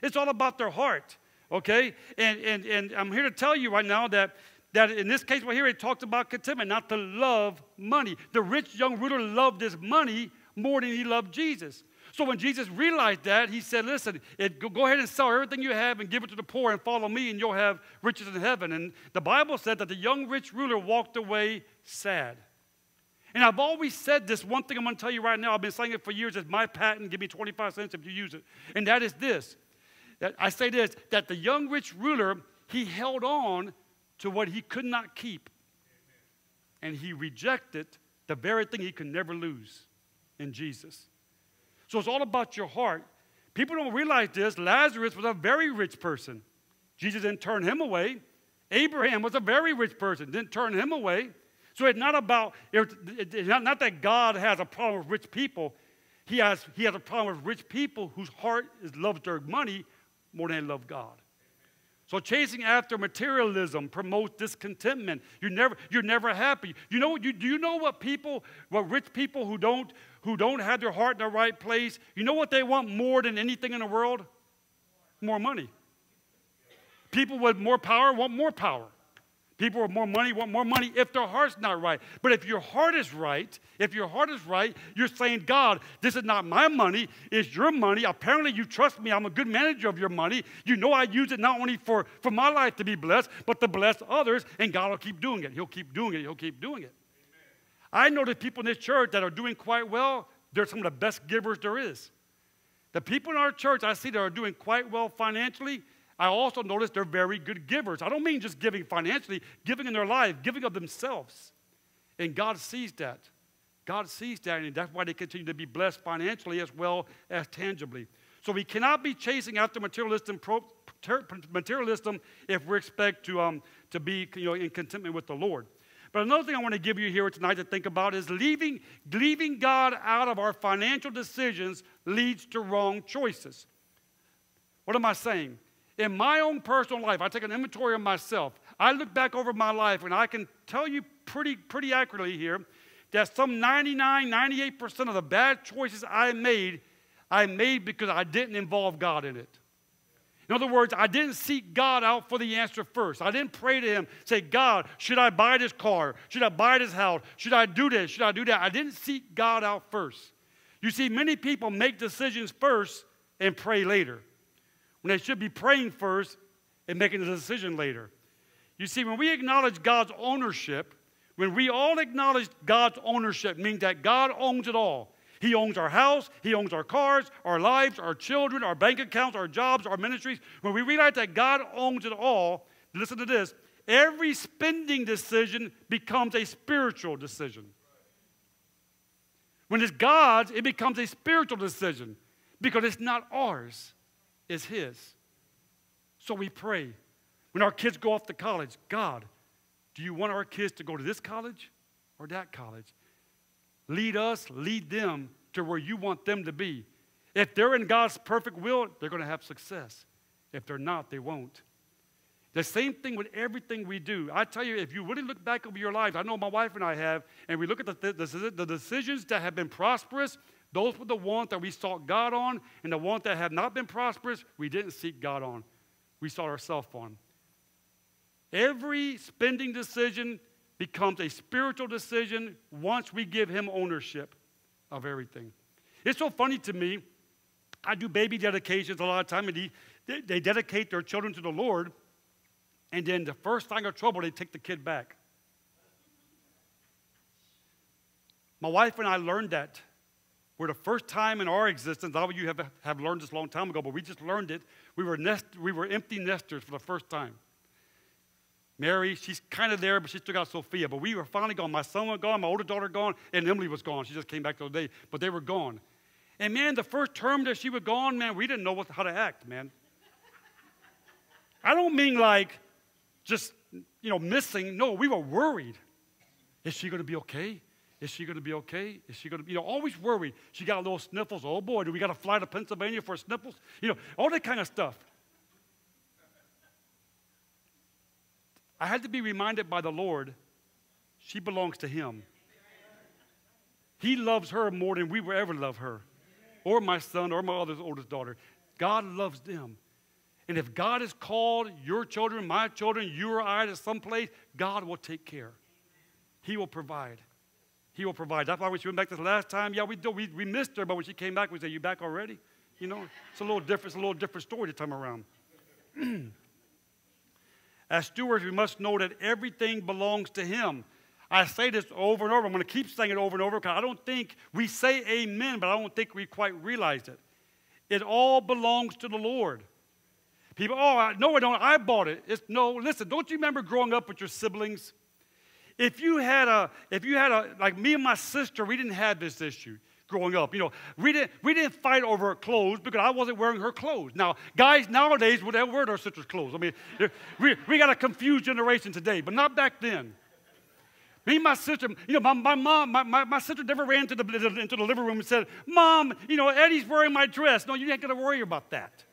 It's all about their heart. Okay? And, and, and I'm here to tell you right now that, that in this case right here, it talks about contentment, not to love money. The rich young ruler loved his money more than he loved Jesus. So when Jesus realized that, he said, Listen, it, go ahead and sell everything you have and give it to the poor and follow me, and you'll have riches in heaven. And the Bible said that the young rich ruler walked away sad. And I've always said this one thing I'm going to tell you right now. I've been saying it for years. It's my patent. Give me 25 cents if you use it. And that is this. That I say this that the young rich ruler, he held on to what he could not keep. and he rejected the very thing he could never lose in Jesus. So it's all about your heart. People don't realize this. Lazarus was a very rich person. Jesus didn't turn him away. Abraham was a very rich person, didn't turn him away. So it's not about, it's not, that God has a problem with rich people. He has, he has a problem with rich people whose heart is loves their money more than they love God. So chasing after materialism promotes discontentment. You're never, you're never happy. You know, you, do you know what people, what rich people who don't, who don't have their heart in the right place, you know what they want more than anything in the world? More money. People with more power want more power. People with more money want more money if their heart's not right. But if your heart is right, if your heart is right, you're saying, God, this is not my money, it's your money. Apparently, you trust me. I'm a good manager of your money. You know I use it not only for, for my life to be blessed, but to bless others, and God will keep doing it. He'll keep doing it. He'll keep doing it. Amen. I know the people in this church that are doing quite well, they're some of the best givers there is. The people in our church I see that are doing quite well financially, I also notice they're very good givers. I don't mean just giving financially, giving in their life, giving of themselves. And God sees that. God sees that, and that's why they continue to be blessed financially as well as tangibly. So we cannot be chasing after materialism, materialism if we expect to, um, to be you know, in contentment with the Lord. But another thing I want to give you here tonight to think about is leaving, leaving God out of our financial decisions leads to wrong choices. What am I saying? In my own personal life, I take an inventory of myself. I look back over my life and I can tell you pretty, pretty accurately here that some 99, 98% of the bad choices I made, I made because I didn't involve God in it. In other words, I didn't seek God out for the answer first. I didn't pray to Him, say, God, should I buy this car? Should I buy this house? Should I do this? Should I do that? I didn't seek God out first. You see, many people make decisions first and pray later when they should be praying first and making a decision later. You see, when we acknowledge God's ownership, when we all acknowledge God's ownership, means that God owns it all. He owns our house, He owns our cars, our lives, our children, our bank accounts, our jobs, our ministries. When we realize that God owns it all, listen to this every spending decision becomes a spiritual decision. When it's God's, it becomes a spiritual decision because it's not ours is His. So we pray. When our kids go off to college, God, do you want our kids to go to this college or that college? Lead us, lead them to where you want them to be. If they're in God's perfect will, they're going to have success. If they're not, they won't. The same thing with everything we do. I tell you, if you really look back over your life, I know my wife and I have, and we look at the, the, the decisions that have been prosperous, those were the ones that we sought God on, and the ones that have not been prosperous, we didn't seek God on. We sought ourselves on. Every spending decision becomes a spiritual decision once we give Him ownership of everything. It's so funny to me. I do baby dedications a lot of time, and they, they dedicate their children to the Lord, and then the first sign of trouble, they take the kid back. My wife and I learned that for the first time in our existence, all of you have, have learned this a long time ago, but we just learned it. We were, nest, we were empty nesters for the first time. Mary, she's kind of there, but she still got Sophia. But we were finally gone. My son was gone, my older daughter gone, and Emily was gone. She just came back the other day, but they were gone. And man, the first term that she was gone, man, we didn't know what, how to act, man. I don't mean like just, you know, missing. No, we were worried. Is she going to be okay? Is she going to be okay? Is she going to, be you know, always worried. She got a little sniffles. Oh boy, do we got to fly to Pennsylvania for sniffles? You know, all that kind of stuff. I had to be reminded by the Lord she belongs to Him. He loves her more than we will ever love her, or my son, or my other oldest daughter. God loves them. And if God has called your children, my children, you or I to someplace, God will take care. He will provide. He will provide. That's why when she went back this last time, yeah, we, do, we, we missed her, but when she came back, we said, You back already? You know, it's a little different, it's a little different story this time around. As stewards, we must know that everything belongs to Him. I say this over and over. I'm going to keep saying it over and over because I don't think we say amen, but I don't think we quite realize it. It all belongs to the Lord. People, oh, I, no, I don't. I bought it. It's, no, listen, don't you remember growing up with your siblings? If you had a, if you had a, like me and my sister, we didn't have this issue growing up. You know, we didn't, we didn't fight over clothes because I wasn't wearing her clothes. Now, guys nowadays would have wear our sister's clothes. I mean, we, we got a confused generation today, but not back then. Me and my sister, you know, my, my mom, my, my, my sister never ran into the, into the living room and said, Mom, you know, Eddie's wearing my dress. No, you ain't to worry about that.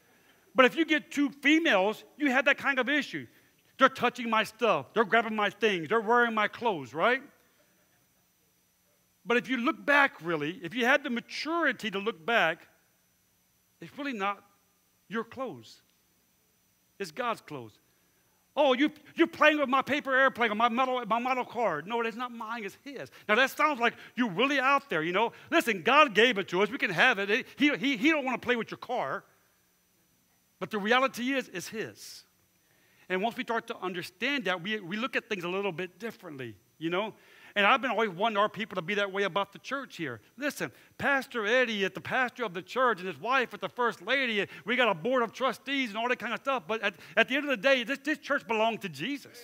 But if you get two females, you have that kind of issue. They're touching my stuff, they're grabbing my things, they're wearing my clothes, right? But if you look back, really, if you had the maturity to look back, it's really not your clothes, it's God's clothes. Oh, you, you're playing with my paper airplane or my metal, my model car. No, it's not mine, it's his. Now, that sounds like you're really out there, you know. Listen, God gave it to us. We can have it. He, he, he don't want to play with your car. But the reality is, it's his. And once we start to understand that, we, we look at things a little bit differently, you know. And I've been always wanting our people to be that way about the church here. Listen, Pastor Eddie, at the pastor of the church, and his wife, at the first lady, we got a board of trustees and all that kind of stuff. But at, at the end of the day, this, this church belongs to Jesus.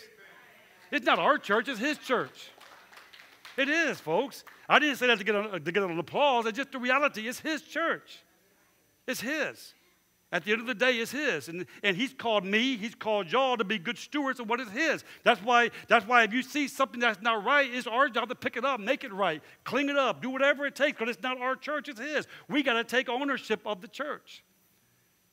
It's not our church, it's his church. It is, folks. I didn't say that to get, a, to get an applause. It's just the reality. It's his church. It's his. At the end of the day, it's his. And, and he's called me, he's called y'all to be good stewards of what is his. That's why, that's why if you see something that's not right, it's our job to pick it up, make it right, clean it up, do whatever it takes, because it's not our church, it's his. We got to take ownership of the church.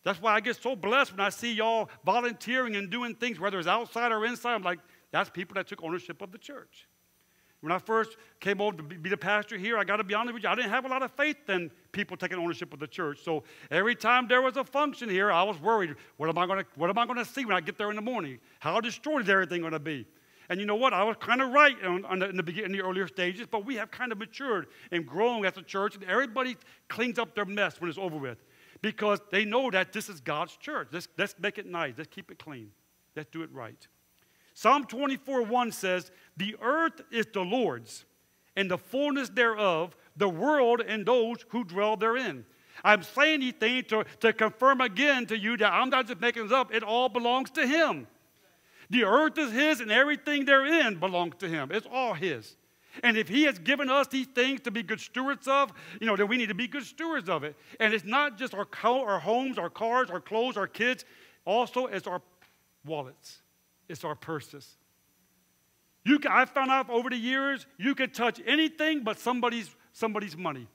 That's why I get so blessed when I see y'all volunteering and doing things, whether it's outside or inside. I'm like, that's people that took ownership of the church. When I first came over to be the pastor here, I got to be honest with you, I didn't have a lot of faith in people taking ownership of the church. So every time there was a function here, I was worried, what am I going to, what am I going to see when I get there in the morning? How destroyed is everything going to be? And you know what? I was kind of right on, on the, in, the beginning, in the earlier stages, but we have kind of matured and grown as a church, and everybody cleans up their mess when it's over with because they know that this is God's church. Let's, let's make it nice. Let's keep it clean. Let's do it right. Psalm 24 1 says, The earth is the Lord's, and the fullness thereof, the world and those who dwell therein. I'm saying these things to, to confirm again to you that I'm not just making this up, it all belongs to Him. The earth is His, and everything therein belongs to Him. It's all His. And if He has given us these things to be good stewards of, you know, then we need to be good stewards of it. And it's not just our, co- our homes, our cars, our clothes, our kids, also it's our wallets it's our purses. You can, I found out over the years, you can touch anything but somebody's, somebody's money.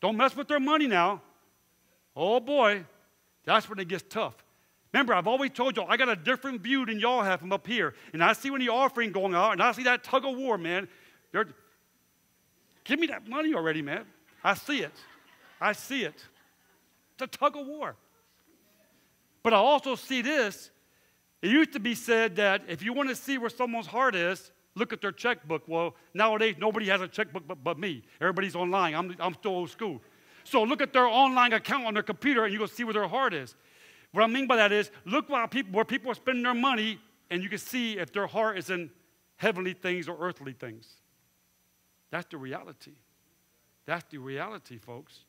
Don't mess with their money now. Oh boy, that's when it gets tough. Remember, I've always told y'all, I got a different view than y'all have from up here. And I see when the offering going out, and I see that tug of war, man. They're, give me that money already, man. I see it. I see it. It's a tug of war. But I also see this it used to be said that if you want to see where someone's heart is, look at their checkbook. Well, nowadays, nobody has a checkbook but, but me. Everybody's online. I'm, I'm still old school. So look at their online account on their computer and you will see where their heart is. What I mean by that is look people, where people are spending their money and you can see if their heart is in heavenly things or earthly things. That's the reality. That's the reality, folks.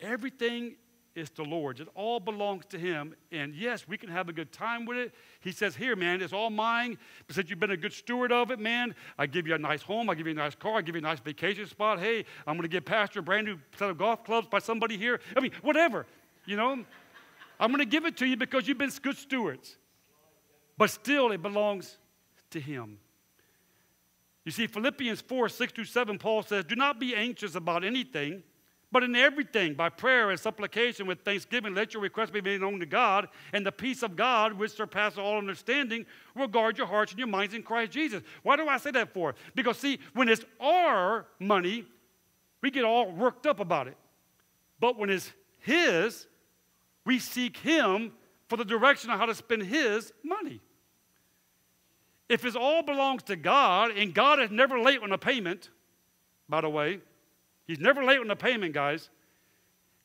Everything is the Lord's. It all belongs to Him. And yes, we can have a good time with it. He says, Here, man, it's all mine. But since you've been a good steward of it, man, I give you a nice home, I give you a nice car, I give you a nice vacation spot. Hey, I'm going to give Pastor a brand new set of golf clubs by somebody here. I mean, whatever, you know. I'm going to give it to you because you've been good stewards. But still, it belongs to Him. You see, Philippians 4 6 through 7, Paul says, Do not be anxious about anything but in everything, by prayer and supplication with thanksgiving, let your requests be made known to God, and the peace of God, which surpasses all understanding, will guard your hearts and your minds in Christ Jesus. Why do I say that for? Because, see, when it's our money, we get all worked up about it. But when it's His, we seek Him for the direction on how to spend His money. If it all belongs to God, and God is never late on a payment, by the way, He's never late on the payment, guys.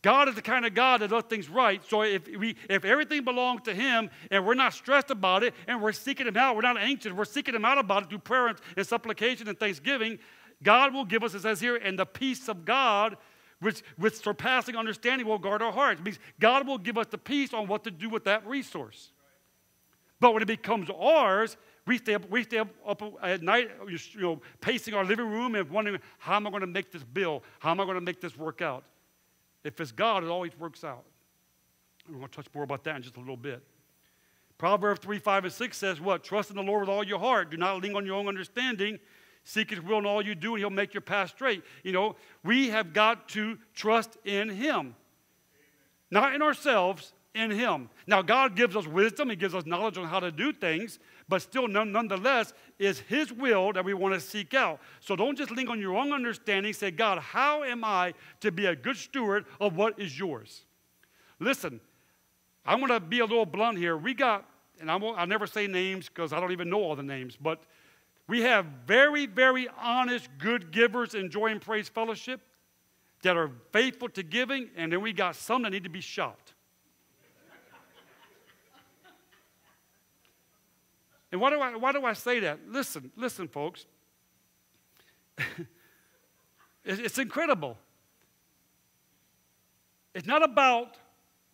God is the kind of God that does things right. So if, we, if everything belongs to Him and we're not stressed about it and we're seeking Him out, we're not anxious, we're seeking Him out about it through prayer and, supplication and thanksgiving, God will give us, it says here, and the peace of God, which with surpassing understanding will guard our hearts. It means God will give us the peace on what to do with that resource. But when it becomes ours, We stay up, we stay up, up at night, you know, pacing our living room and wondering, how am I going to make this bill? How am I going to make this work out? If it's God, it always works out. We're going to touch more about that in just a little bit. Proverbs 3, 5, and 6 says what? Trust in the Lord with all your heart. Do not lean on your own understanding. Seek his will in all you do, and he'll make your path straight. You know, we have got to trust in him. Not in ourselves, in him. Now, God gives us wisdom, he gives us knowledge on how to do things, but still, nonetheless, is his will that we want to seek out. So don't just lean on your own understanding. Say, God, how am I to be a good steward of what is yours? Listen, I'm going to be a little blunt here. We got, and I won't, I'll never say names because I don't even know all the names, but we have very, very honest, good givers in Joy and Praise Fellowship that are faithful to giving, and then we got some that need to be shot. And why do I, why do I say that? Listen, listen, folks. it's incredible. It's not about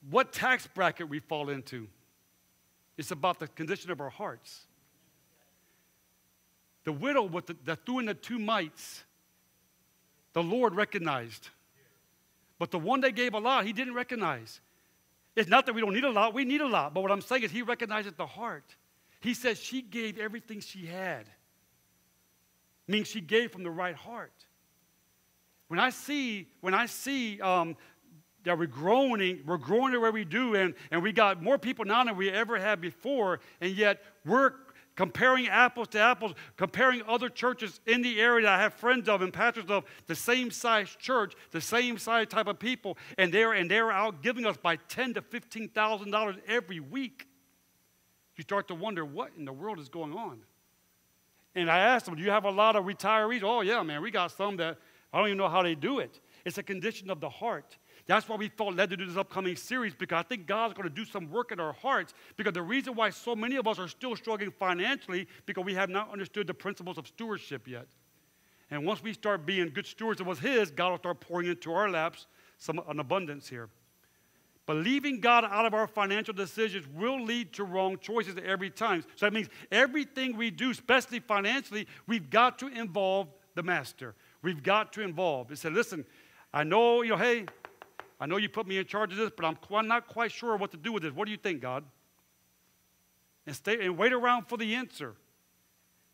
what tax bracket we fall into. It's about the condition of our hearts. The widow with the, that threw in the two mites, the Lord recognized. But the one that gave a lot, he didn't recognize. It's not that we don't need a lot, we need a lot. But what I'm saying is, he recognizes the heart. He says she gave everything she had, means she gave from the right heart. When I see, when I see um, that we're growing, we're growing the way we do, and, and we got more people now than we ever had before, and yet we're comparing apples to apples, comparing other churches in the area that I have friends of and pastors of, the same size church, the same size type of people, and they're and they're out giving us by ten to fifteen thousand dollars every week. You start to wonder what in the world is going on. And I asked them, Do you have a lot of retirees? Oh, yeah, man, we got some that I don't even know how they do it. It's a condition of the heart. That's why we felt led to do this upcoming series because I think God's going to do some work in our hearts. Because the reason why so many of us are still struggling financially because we have not understood the principles of stewardship yet. And once we start being good stewards of what's His, God will start pouring into our laps some an abundance here. But leaving God out of our financial decisions will lead to wrong choices every time. So that means everything we do, especially financially, we've got to involve the master. We've got to involve. He said, listen, I know, you know, hey, I know you put me in charge of this, but I'm, I'm not quite sure what to do with this. What do you think, God? And, stay, and wait around for the answer.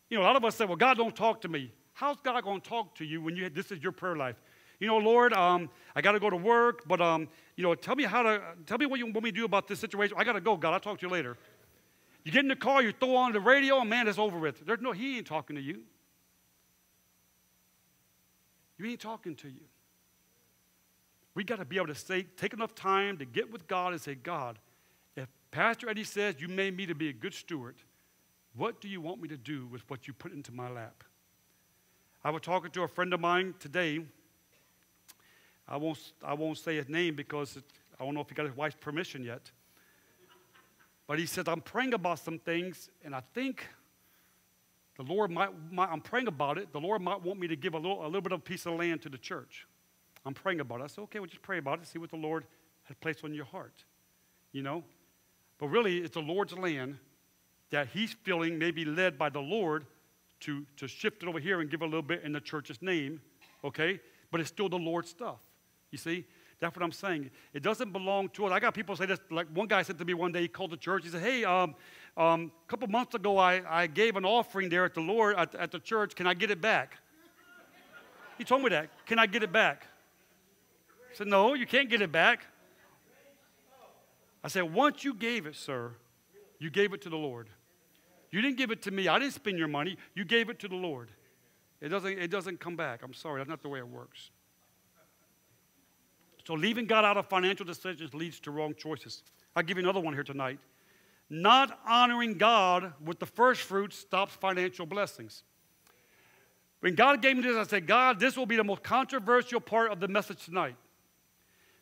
You know, a lot of us say, well, God don't talk to me. How's God going to talk to you when you, this is your prayer life? You know, Lord, um, I got to go to work, but, um, you know, tell me how to, tell me what you want me to do about this situation. I got to go, God. I'll talk to you later. You get in the car, you throw on the radio, and man, it's over with. There's no, he ain't talking to you. You ain't talking to you. We got to be able to say, take enough time to get with God and say, God, if Pastor Eddie says you made me to be a good steward, what do you want me to do with what you put into my lap? I was talking to a friend of mine today. I won't, I won't say his name because it, I don't know if he got his wife's permission yet. But he said, I'm praying about some things, and I think the Lord might, might, I'm praying about it. The Lord might want me to give a little, a little bit of a piece of land to the church. I'm praying about it. I said, okay, well, just pray about it, see what the Lord has placed on your heart. You know? But really, it's the Lord's land that He's feeling maybe led by the Lord to, to shift it over here and give a little bit in the church's name, okay? But it's still the Lord's stuff. You see? That's what I'm saying. It doesn't belong to us. I got people say this. Like one guy said to me one day, he called the church. He said, Hey, um, um, a couple months ago, I, I gave an offering there at the Lord, at, at the church. Can I get it back? he told me that. Can I get it back? I said, No, you can't get it back. I said, Once you gave it, sir, you gave it to the Lord. You didn't give it to me. I didn't spend your money. You gave it to the Lord. It doesn't, it doesn't come back. I'm sorry. That's not the way it works. So leaving God out of financial decisions leads to wrong choices. I'll give you another one here tonight. Not honoring God with the first fruits stops financial blessings. When God gave me this, I said, God, this will be the most controversial part of the message tonight.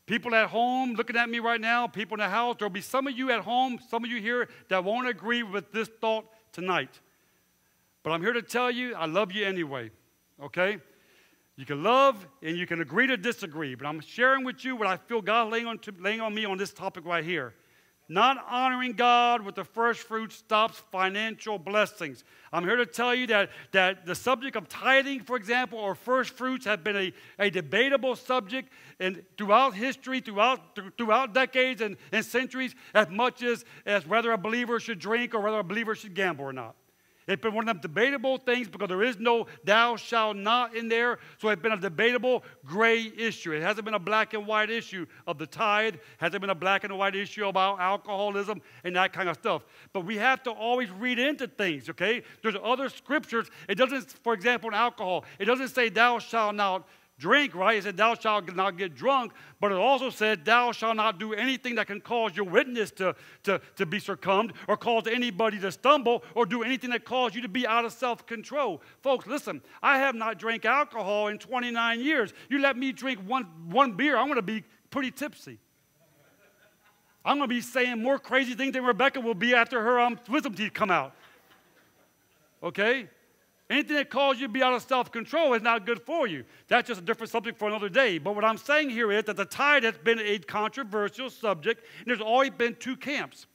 People at home looking at me right now, people in the house, there'll be some of you at home, some of you here that won't agree with this thought tonight. But I'm here to tell you, I love you anyway, okay? You can love and you can agree to disagree, but I'm sharing with you what I feel God laying on, to, laying on me on this topic right here. Not honoring God with the first fruit stops financial blessings. I'm here to tell you that, that the subject of tithing, for example, or first fruits have been a, a debatable subject and throughout history, throughout, throughout decades and, and centuries, as much as, as whether a believer should drink or whether a believer should gamble or not. It's been one of them debatable things because there is no thou shalt not in there. So it's been a debatable gray issue. It hasn't been a black and white issue of the tithe, hasn't been a black and white issue about alcoholism and that kind of stuff. But we have to always read into things, okay? There's other scriptures. It doesn't, for example, in alcohol, it doesn't say thou shalt not drink, right? It said, Thou shalt not get drunk, but it also said, Thou shalt not do anything that can cause your witness to, to, to be succumbed or cause anybody to stumble or do anything that causes you to be out of self control. Folks, listen, I have not drank alcohol in 29 years. You let me drink one, one beer, I'm going to be pretty tipsy. I'm going to be saying more crazy things than Rebecca will be after her um, wisdom teeth come out. Okay? Anything that causes you to be out of self control is not good for you. That's just a different subject for another day. But what I'm saying here is that the tithe has been a controversial subject, and there's always been two camps.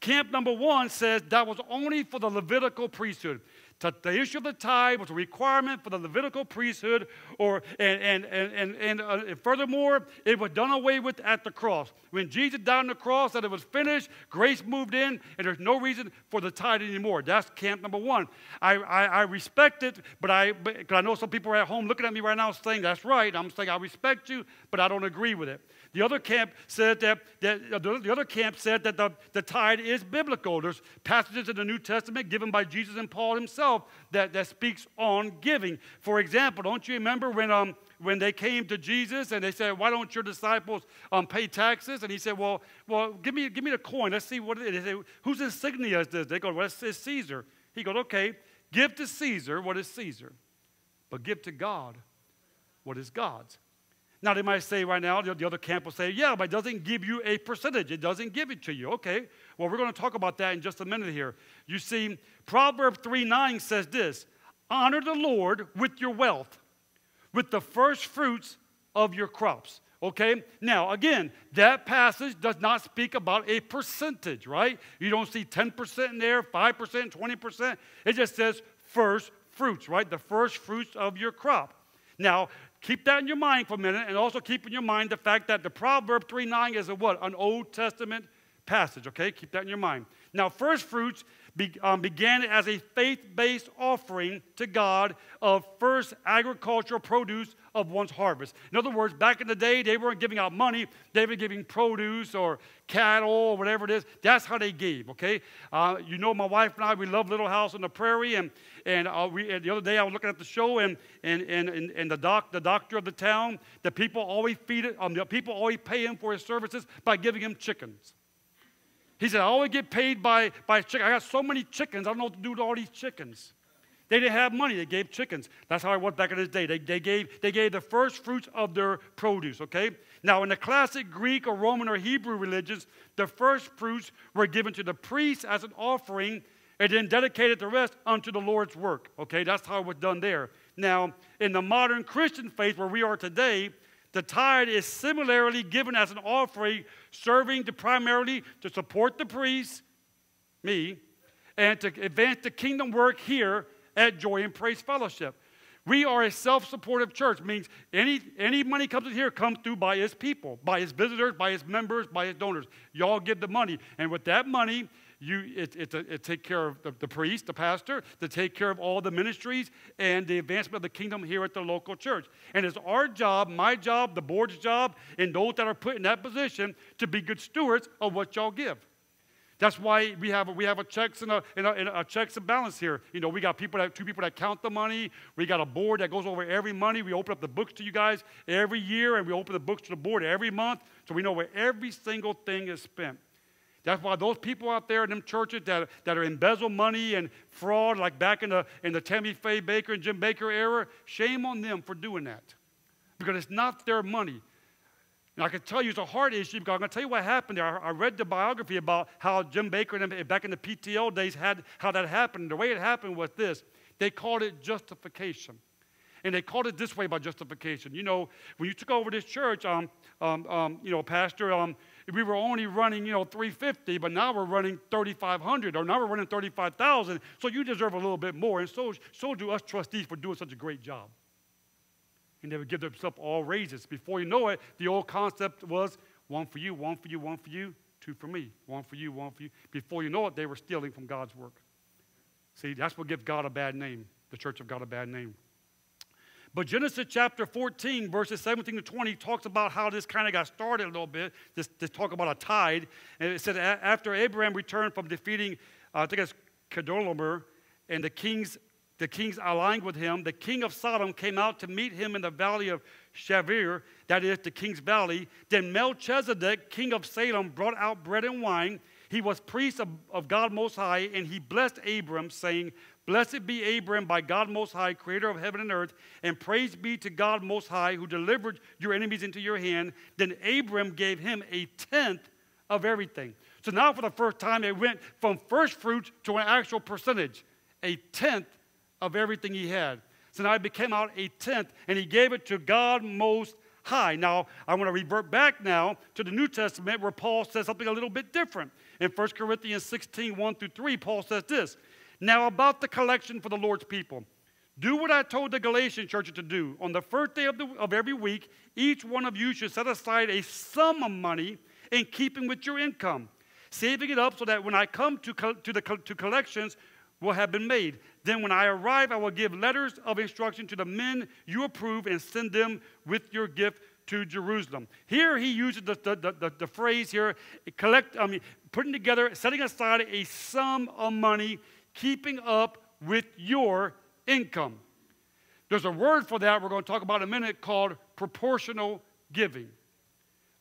Camp number one says that was only for the Levitical priesthood the issue of the tithe was a requirement for the Levitical priesthood, or, and, and, and, and, and, uh, furthermore, it was done away with at the cross. When Jesus died on the cross, that it was finished, grace moved in, and there's no reason for the tithe anymore. That's camp number one. I, I, I respect it, but I, but, I know some people are at home looking at me right now saying, that's right. I'm saying, I respect you, but I don't agree with it. The other camp said that, that uh, the other camp said that the, the tithe is biblical. There's passages in the New Testament given by Jesus and Paul himself that, that speaks on giving. For example, don't you remember when, um, when they came to Jesus and they said, Why don't your disciples um, pay taxes? And he said, Well, well give, me, give me the coin. Let's see what it is. They say, Whose insignia is this? They go, Well, it's Caesar. He goes, Okay, give to Caesar what is Caesar, but give to God what is God's. Now, they might say right now, the other camp will say, yeah, but it doesn't give you a percentage. It doesn't give it to you. Okay, well, we're going to talk about that in just a minute here. You see, Proverbs 3 9 says this Honor the Lord with your wealth, with the first fruits of your crops. Okay, now again, that passage does not speak about a percentage, right? You don't see 10% in there, 5%, 20%. It just says first fruits, right? The first fruits of your crop. Now, Keep that in your mind for a minute, and also keep in your mind the fact that the Proverb 3 9 is a what? An Old Testament passage, okay? Keep that in your mind. Now, first fruits began as a faith based offering to God of first agricultural produce of one's harvest. In other words, back in the day, they weren't giving out money, they were giving produce or cattle or whatever it is. That's how they gave, okay? Uh, you know, my wife and I, we love Little House on the Prairie, and, and, uh, we, and the other day I was looking at the show, and, and, and, and, and the, doc, the doctor of the town, the people always feed it, um, the people always pay him for his services by giving him chickens. He said, I always get paid by, by chicken. I got so many chickens, I don't know what to do with all these chickens. They didn't have money, they gave chickens. That's how it was back in his day. They, they, gave, they gave the first fruits of their produce, okay? Now, in the classic Greek or Roman or Hebrew religions, the first fruits were given to the priest as an offering and then dedicated the rest unto the Lord's work, okay? That's how it was done there. Now, in the modern Christian faith where we are today, the tithe is similarly given as an offering, serving to primarily to support the priest, me, and to advance the kingdom work here at Joy and Praise Fellowship. We are a self supportive church, means any, any money comes in here comes through by his people, by his visitors, by his members, by his donors. Y'all give the money. And with that money, you, it, it, it take care of the, the priest, the pastor, to take care of all the ministries and the advancement of the kingdom here at the local church. And it's our job, my job, the board's job, and those that are put in that position to be good stewards of what y'all give. That's why we have a, we have a checks and a, and a, and a, checks and balance here. You know, we got people that two people that count the money. We got a board that goes over every money. We open up the books to you guys every year, and we open the books to the board every month, so we know where every single thing is spent. That's why those people out there in them churches that, that are embezzle money and fraud, like back in the, in the Tammy Faye Bakker and Jim Bakker era, shame on them for doing that. Because it's not their money. And I can tell you it's a hard issue because I'm going to tell you what happened there. I, I read the biography about how Jim Bakker and back in the PTL days had how that happened. The way it happened was this they called it justification. And they called it this way by justification. You know, when you took over this church, um, um, um, you know, Pastor, um, we were only running, you know, 350, but now we're running 3,500, or now we're running 35,000. So you deserve a little bit more. And so, so do us trustees for doing such a great job. And they would give themselves all raises. Before you know it, the old concept was one for you, one for you, one for you, two for me, one for you, one for you. Before you know it, they were stealing from God's work. See, that's what gives God a bad name. The church of God a bad name. But Genesis chapter 14, verses 17 to 20, talks about how this kind of got started a little bit. This, this talk about a tide. And it said, after Abraham returned from defeating, uh, I think it's Chedorlaomer, and the kings, the kings aligned with him, the king of Sodom came out to meet him in the valley of Shavir, that is the king's valley. Then Melchizedek, king of Salem, brought out bread and wine. He was priest of, of God Most High, and he blessed Abram, saying, Blessed be Abram by God Most High, creator of heaven and earth, and praise be to God Most High, who delivered your enemies into your hand. Then Abram gave him a tenth of everything. So now, for the first time, it went from first fruits to an actual percentage, a tenth of everything he had. So now it became out a tenth, and he gave it to God Most High. Now, I want to revert back now to the New Testament where Paul says something a little bit different. In 1 Corinthians 16, 1 through 3, Paul says this now, about the collection for the Lord's people. Do what I told the Galatian church to do. On the first day of, the, of every week, each one of you should set aside a sum of money in keeping with your income, saving it up so that when I come to, to the to collections, will have been made. Then, when I arrive, I will give letters of instruction to the men you approve and send them with your gift to Jerusalem. Here he uses the, the, the, the, phrase here, collect, I mean, putting together, setting aside a sum of money keeping up with your income. There's a word for that we're going to talk about in a minute called proportional giving.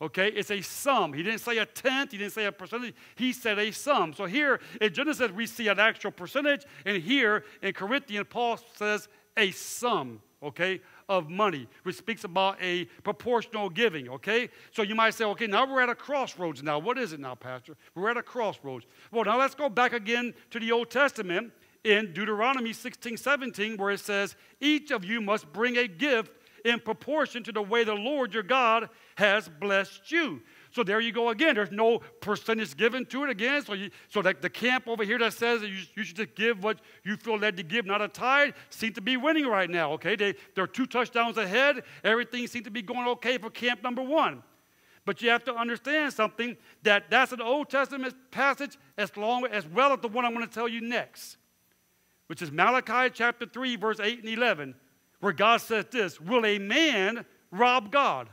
Okay, it's a sum. He didn't say a tenth, he didn't say a percentage, he said a sum. So here in Genesis, we see an actual percentage, and here in Corinthians, Paul says a sum, okay, of money, which speaks about a proportional giving, okay? So you might say, okay, now we're at a crossroads now. What is it now, Pastor? We're at a crossroads. Well, now let's go back again to the Old Testament in Deuteronomy 16, 17, where it says, each of you must bring a gift in proportion to the way the Lord your God has blessed you. So there you go again. There's no percentage given to it again. So, you, so that the camp over here that says that you, you should just give what you feel led to give, not a tithe, seem to be winning right now. Okay, they, they're two touchdowns ahead. Everything seems to be going okay for camp number one. But you have to understand something that that's an Old Testament passage as long as well as the one I'm going to tell you next, which is Malachi chapter 3, verse 8 and 11, where God says this Will a man rob God?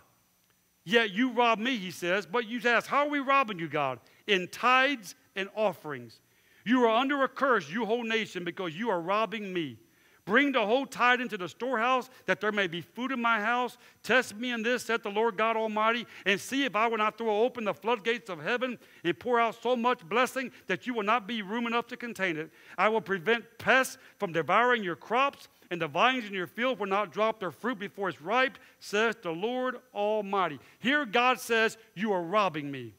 Yet you rob me, he says. But you ask, How are we robbing you, God? In tithes and offerings. You are under a curse, you whole nation, because you are robbing me. Bring the whole tithe into the storehouse, that there may be food in my house. Test me in this, said the Lord God Almighty, and see if I will not throw open the floodgates of heaven and pour out so much blessing that you will not be room enough to contain it. I will prevent pests from devouring your crops, and the vines in your field will not drop their fruit before it's ripe, says the Lord Almighty. Here God says, You are robbing me.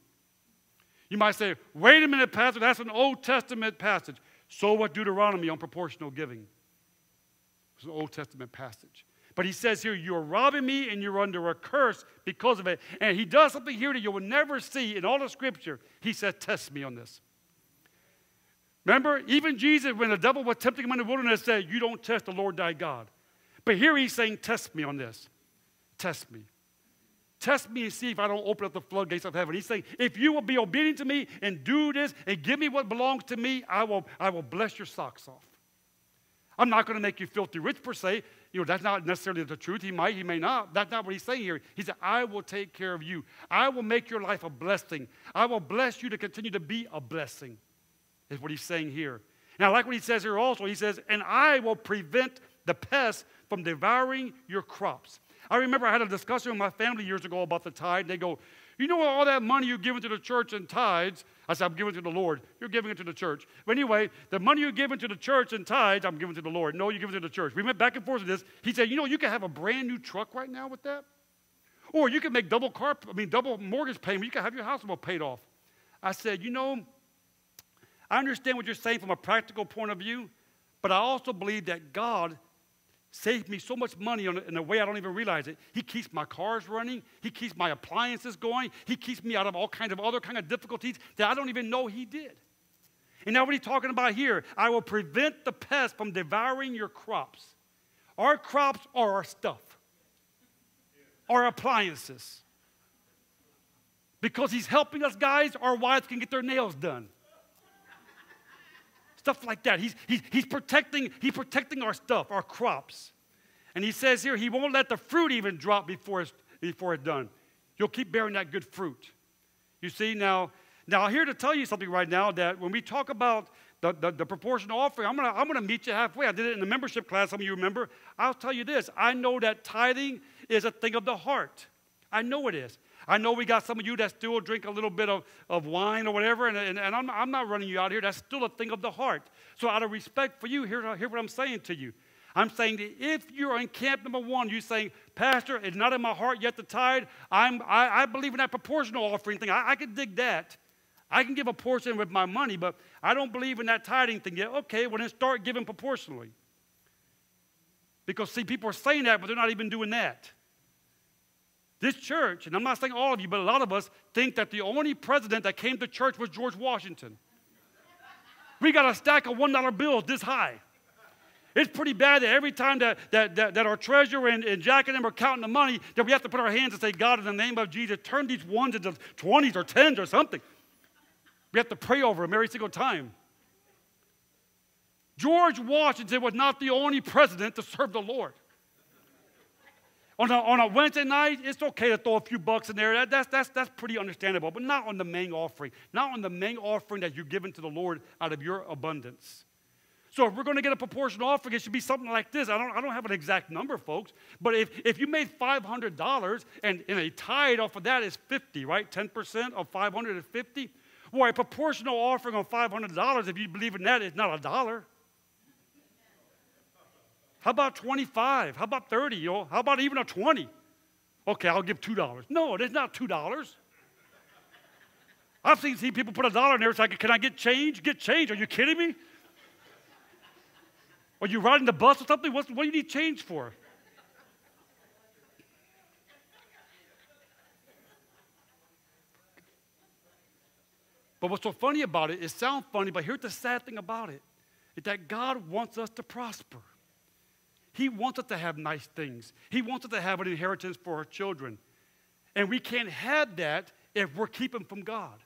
You might say, Wait a minute, Pastor, that's an Old Testament passage. So what Deuteronomy on proportional giving? It's an Old Testament passage. But he says here, You're robbing me and you're under a curse because of it. And he does something here that you will never see in all the scripture. He says, Test me on this. Remember, even Jesus, when the devil was tempting him in the wilderness, said, You don't test the Lord thy God. But here he's saying, Test me on this. Test me. Test me and see if I don't open up the floodgates of heaven. He's saying, If you will be obedient to me and do this and give me what belongs to me, I will, I will bless your socks off. I'm not going to make you filthy rich per se. You know, that's not necessarily the truth. He might, he may not. That's not what he's saying here. He said, I will take care of you. I will make your life a blessing. I will bless you to continue to be a blessing, is what he's saying here. I like what he says here also. He says, and I will prevent the pests from devouring your crops. I remember I had a discussion with my family years ago about the tithe. They go, you know all that money you're giving to the church in tithes? I said, I'm giving to the Lord. You're giving it to the church. But anyway, the money you're giving to the church in tithes, I'm giving to the Lord. No, you're giving it to the church. We went back and forth with this. He said, you know, you can have a brand new truck right now with that. Or you can make double car, I mean, double mortgage payment. You can have your house all paid off. I said, you know, I understand what you're saying from a practical point of view, but I also believe that God saved me so much money on, in a way I don't even realize it. He keeps my cars running. He keeps my appliances going. He keeps me out of all kinds of other kind of difficulties that I don't even know he did. And now what he's talking about here, I will prevent the pest from devouring your crops. Our crops are our stuff, our appliances. Because he's helping us, guys, our wives can get their nails done. Stuff like that. He's, he's, he's, protecting, he's protecting our stuff, our crops. And he says here, he won't let the fruit even drop before it's, before it's done. You'll keep bearing that good fruit. You see, now, now I'm here to tell you something right now that when we talk about the, the, the proportional offering, I'm gonna, I'm gonna meet you halfway. I did it in the membership class, some of you remember. I'll tell you this I know that tithing is a thing of the heart. I know it is. I know we got some of you that still drink a little bit of, of wine or whatever, and, and, and I'm, I'm not running you out here. That's still a thing of the heart. So, out of respect for you, here's, here's what I'm saying to you. I'm saying that if you're in camp number one, you're saying, Pastor, it's not in my heart yet to tithe. I'm, I, I believe in that proportional offering thing. I, I can dig that. I can give a portion with my money, but I don't believe in that tithing thing yet. Okay, well, then start giving proportionally. Because, see, people are saying that, but they're not even doing that. This church, and I'm not saying all of you, but a lot of us think that the only president that came to church was George Washington. We got a stack of $1 bills this high. It's pretty bad that every time that, that, that, that our treasurer and, and Jack and them are counting the money, that we have to put our hands and say, God, in the name of Jesus, turn these ones into 20s or 10s or something. We have to pray over them every single time. George Washington was not the only president to serve the Lord. On a, on a Wednesday night, it's okay to throw a few bucks in there. That, that's, that's, that's pretty understandable, but not on the main offering. Not on the main offering that you're giving to the Lord out of your abundance. So if we're going to get a proportional offering, it should be something like this. I don't, I don't have an exact number, folks, but if, if you made $500 and, and a tithe off of that is 50, right? 10% of 500 is 50. Well, a proportional offering on $500, if you believe in that, is not a dollar. How about 25? How about 30? You know, how about even a 20? Okay, I'll give $2. No, it's not $2. I've seen, people put a dollar in there. It's like, can I get change? Get change. Are you kidding me? Are you riding the bus or something? What's, what do you need change for? But what's so funny about it, it sounds funny, but here's the sad thing about it, is that God wants us to prosper. He wants us to have nice things. He wants us to have an inheritance for our children. And we can't have that if we're keeping from God.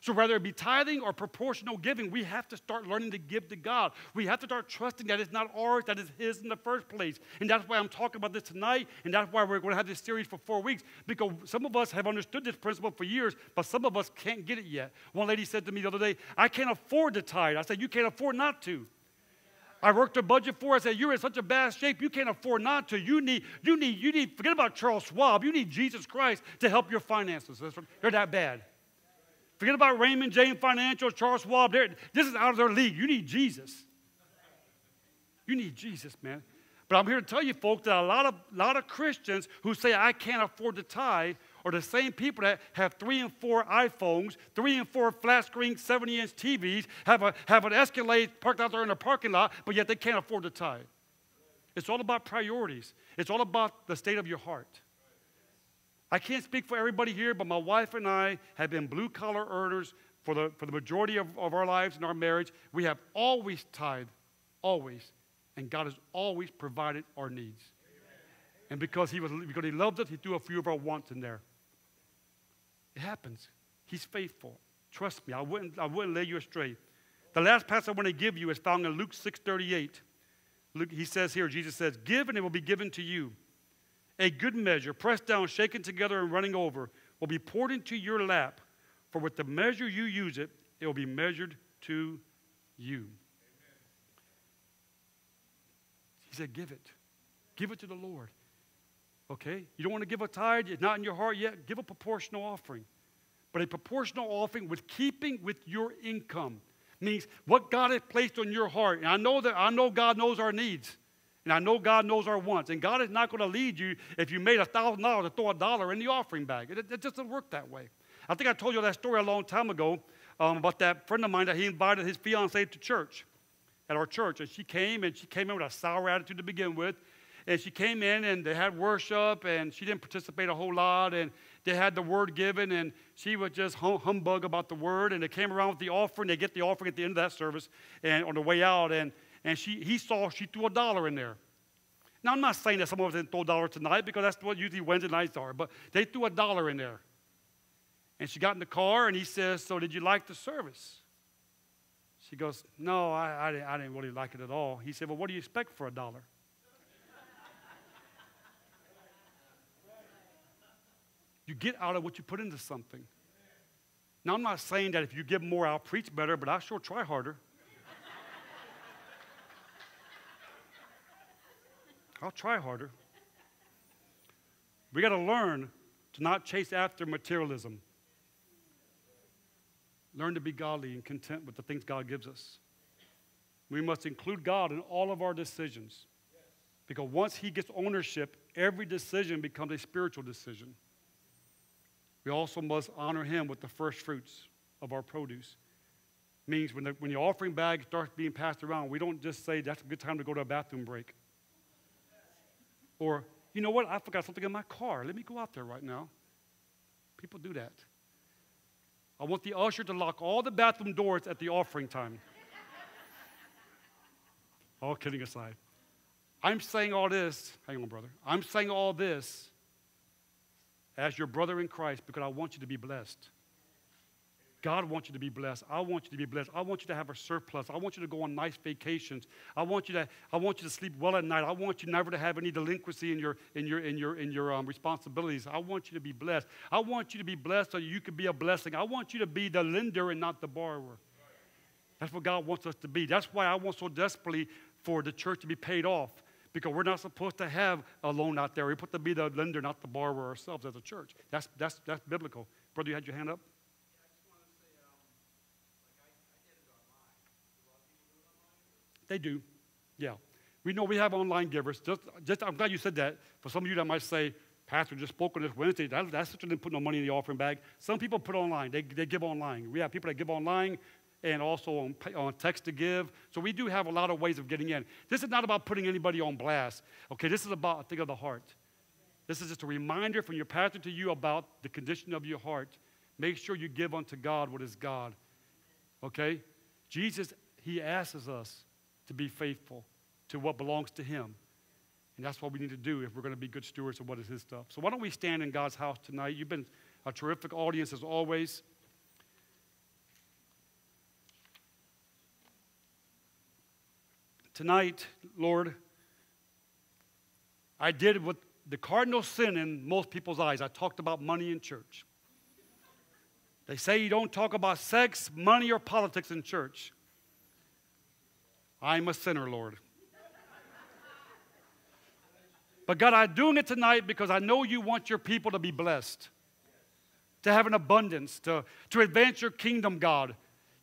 So, whether it be tithing or proportional giving, we have to start learning to give to God. We have to start trusting that it's not ours, that it's His in the first place. And that's why I'm talking about this tonight, and that's why we're going to have this series for four weeks, because some of us have understood this principle for years, but some of us can't get it yet. One lady said to me the other day, I can't afford to tithe. I said, You can't afford not to. I worked a budget for. I said, "You're in such a bad shape, you can't afford not to. You need, you need, you need. Forget about Charles Schwab. You need Jesus Christ to help your finances. They're that bad. Forget about Raymond James Financial, Charles Schwab. They're, this is out of their league. You need Jesus. You need Jesus, man. But I'm here to tell you, folks, that a lot of, lot of Christians who say I can't afford to tithe are the same people that have three and four iPhones, three and four flat screen 70 inch TVs, have, a, have an Escalade parked out there in the parking lot, but yet they can't afford to tithe. It's all about priorities, it's all about the state of your heart. I can't speak for everybody here, but my wife and I have been blue collar earners for the, for the majority of, of our lives in our marriage. We have always tithed, always, and God has always provided our needs. And because he, was, because he loved us, he threw a few of our wants in there. It happens. He's faithful. Trust me, I wouldn't, I wouldn't lay you astray. The last passage I want to give you is found in Luke 6.38. Luke, he says here, Jesus says, Give and it will be given to you. A good measure, pressed down, shaken together, and running over, will be poured into your lap. For with the measure you use it, it will be measured to you. He said, Give it. Give it to the Lord. Okay? You don't want to give a tithe, it's not in your heart yet, give a proportional offering. But a proportional offering with keeping with your income means what God has placed on your heart. And I know that I know God knows our needs. And I know God knows our wants. And God is not going to lead you if you made a thousand dollars to throw a dollar in the offering bag. It, it, doesn't work that way. I think I told you that story a long time ago um, about that friend of mine that he invited his fiancee to church. at our church. And she came, and she came in with a sour attitude to begin with. And she came in, and they had worship, and she didn't participate a whole lot. And they had the word given, and she was just hum- humbug about the word. And they came around with the offering. They get the offering at the end of that service, and on the way out, and and she he saw she threw a dollar in there. Now I'm not saying that some of us didn't throw a dollar tonight because that's what usually Wednesday nights are, but they threw a dollar in there. And she got in the car, and he says, "So did you like the service?" She goes, No, I, I, I didn't really like it at all. He said, Well, what do you expect for a dollar? You get out of what you put into something. Now, I'm not saying that if you give more, I'll preach better, but I sure try harder. I'll try harder. We got to learn to not chase after materialism. Learn to be godly and content with the things God gives us. We must include God in all of our decisions. Because once He gets ownership, every decision becomes a spiritual decision. We also must honor Him with the first fruits of our produce. Means when the, when the offering bag starts being passed around, we don't just say that's a good time to go to a bathroom break. Or, you know what, I forgot something in my car. Let me go out there right now. People do that. I want the usher to lock all the bathroom doors at the offering time. all kidding aside. I'm saying all this, hang on, brother. I'm saying all this as your brother in Christ because I want you to be blessed. God wants you to be blessed. I want you to be blessed. I want you to have a surplus. I want you to go on nice vacations. I want you to, I want you to sleep well at night. I want you never to have any delinquency in your, in your, in your, in your um, responsibilities. I want you to be blessed. I want you to be blessed so you can be a blessing. I want you to be the lender and not the borrower. That's what God wants us to be. That's why I want so desperately for the church to be paid off because we're not supposed to have a loan out there. We're supposed to be the lender, not the borrower ourselves as a church. That's, that's, that's biblical. Brother, you had your hand up? They do. Yeah. We know we have online givers. Just, just, I'm glad you said that. For some of you that might say, Pastor just spoke on this Wednesday. That, that's such didn't put no money in the offering bag. Some people put online. They, they give online. We have people that give online and also on, on text to give. So we do have a lot of ways of getting in. This is not about putting anybody on blast. Okay, this is about a thing of the heart. This is just a reminder from your pastor to you about the condition of your heart. Make sure you give unto God what is God. Okay? Jesus, He asks us to be faithful to what belongs to Him. And that's what we need to do if we're going to be good stewards of what is His stuff. So, why don't we stand in God's house tonight? You've been a terrific audience as always. Tonight, Lord, I did what the cardinal sin in most people's eyes. I talked about money in church. They say you don't talk about sex, money, or politics in church. I'm a sinner, Lord. But God, I'm doing it tonight because I know you want your people to be blessed, to have an abundance, to, to advance your kingdom, God.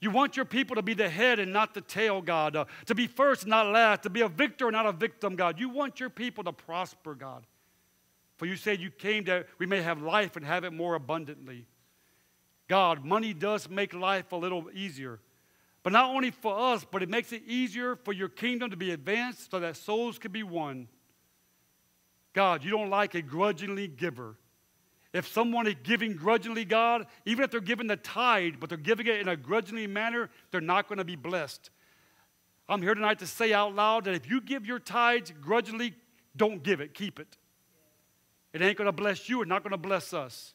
You want your people to be the head and not the tail, God, uh, to be first and not last, to be a victor and not a victim, God. You want your people to prosper, God. For you said you came that we may have life and have it more abundantly. God, money does make life a little easier. But not only for us, but it makes it easier for your kingdom to be advanced so that souls can be won. God, you don't like a grudgingly giver. If someone is giving grudgingly, God, even if they're giving the tithe, but they're giving it in a grudgingly manner, they're not going to be blessed. I'm here tonight to say out loud that if you give your tithes grudgingly, don't give it, keep it. It ain't going to bless you, it's not going to bless us.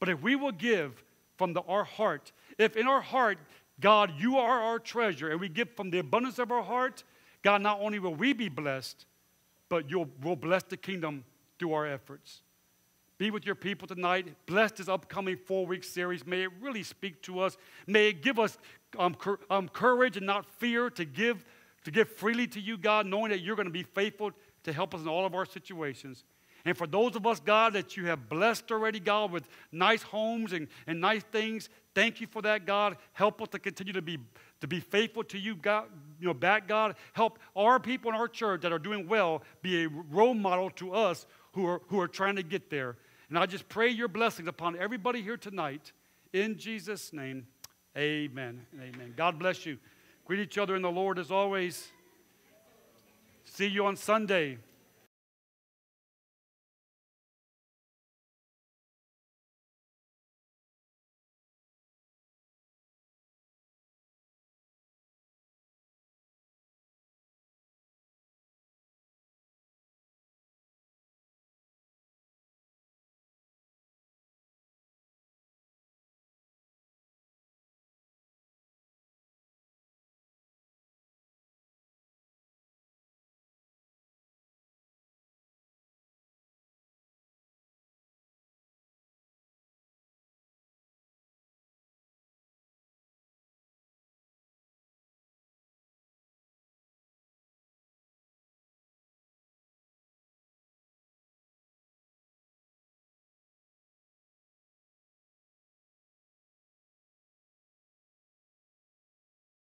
But if we will give from the, our heart, if in our heart God, you are our treasure, and we give from the abundance of our heart. God, not only will we be blessed, but you'll will bless the kingdom through our efforts. Be with your people tonight. Bless this upcoming four week series. May it really speak to us. May it give us um, cur- um, courage and not fear to give, to give freely to you, God, knowing that you're going to be faithful to help us in all of our situations. And for those of us, God, that you have blessed already, God, with nice homes and, and nice things, thank you for that, God. Help us to continue to be, to be faithful to you, God, you know, back, God. Help our people in our church that are doing well be a role model to us who are, who are trying to get there. And I just pray your blessings upon everybody here tonight. In Jesus' name, amen amen. God bless you. Greet each other in the Lord as always. See you on Sunday.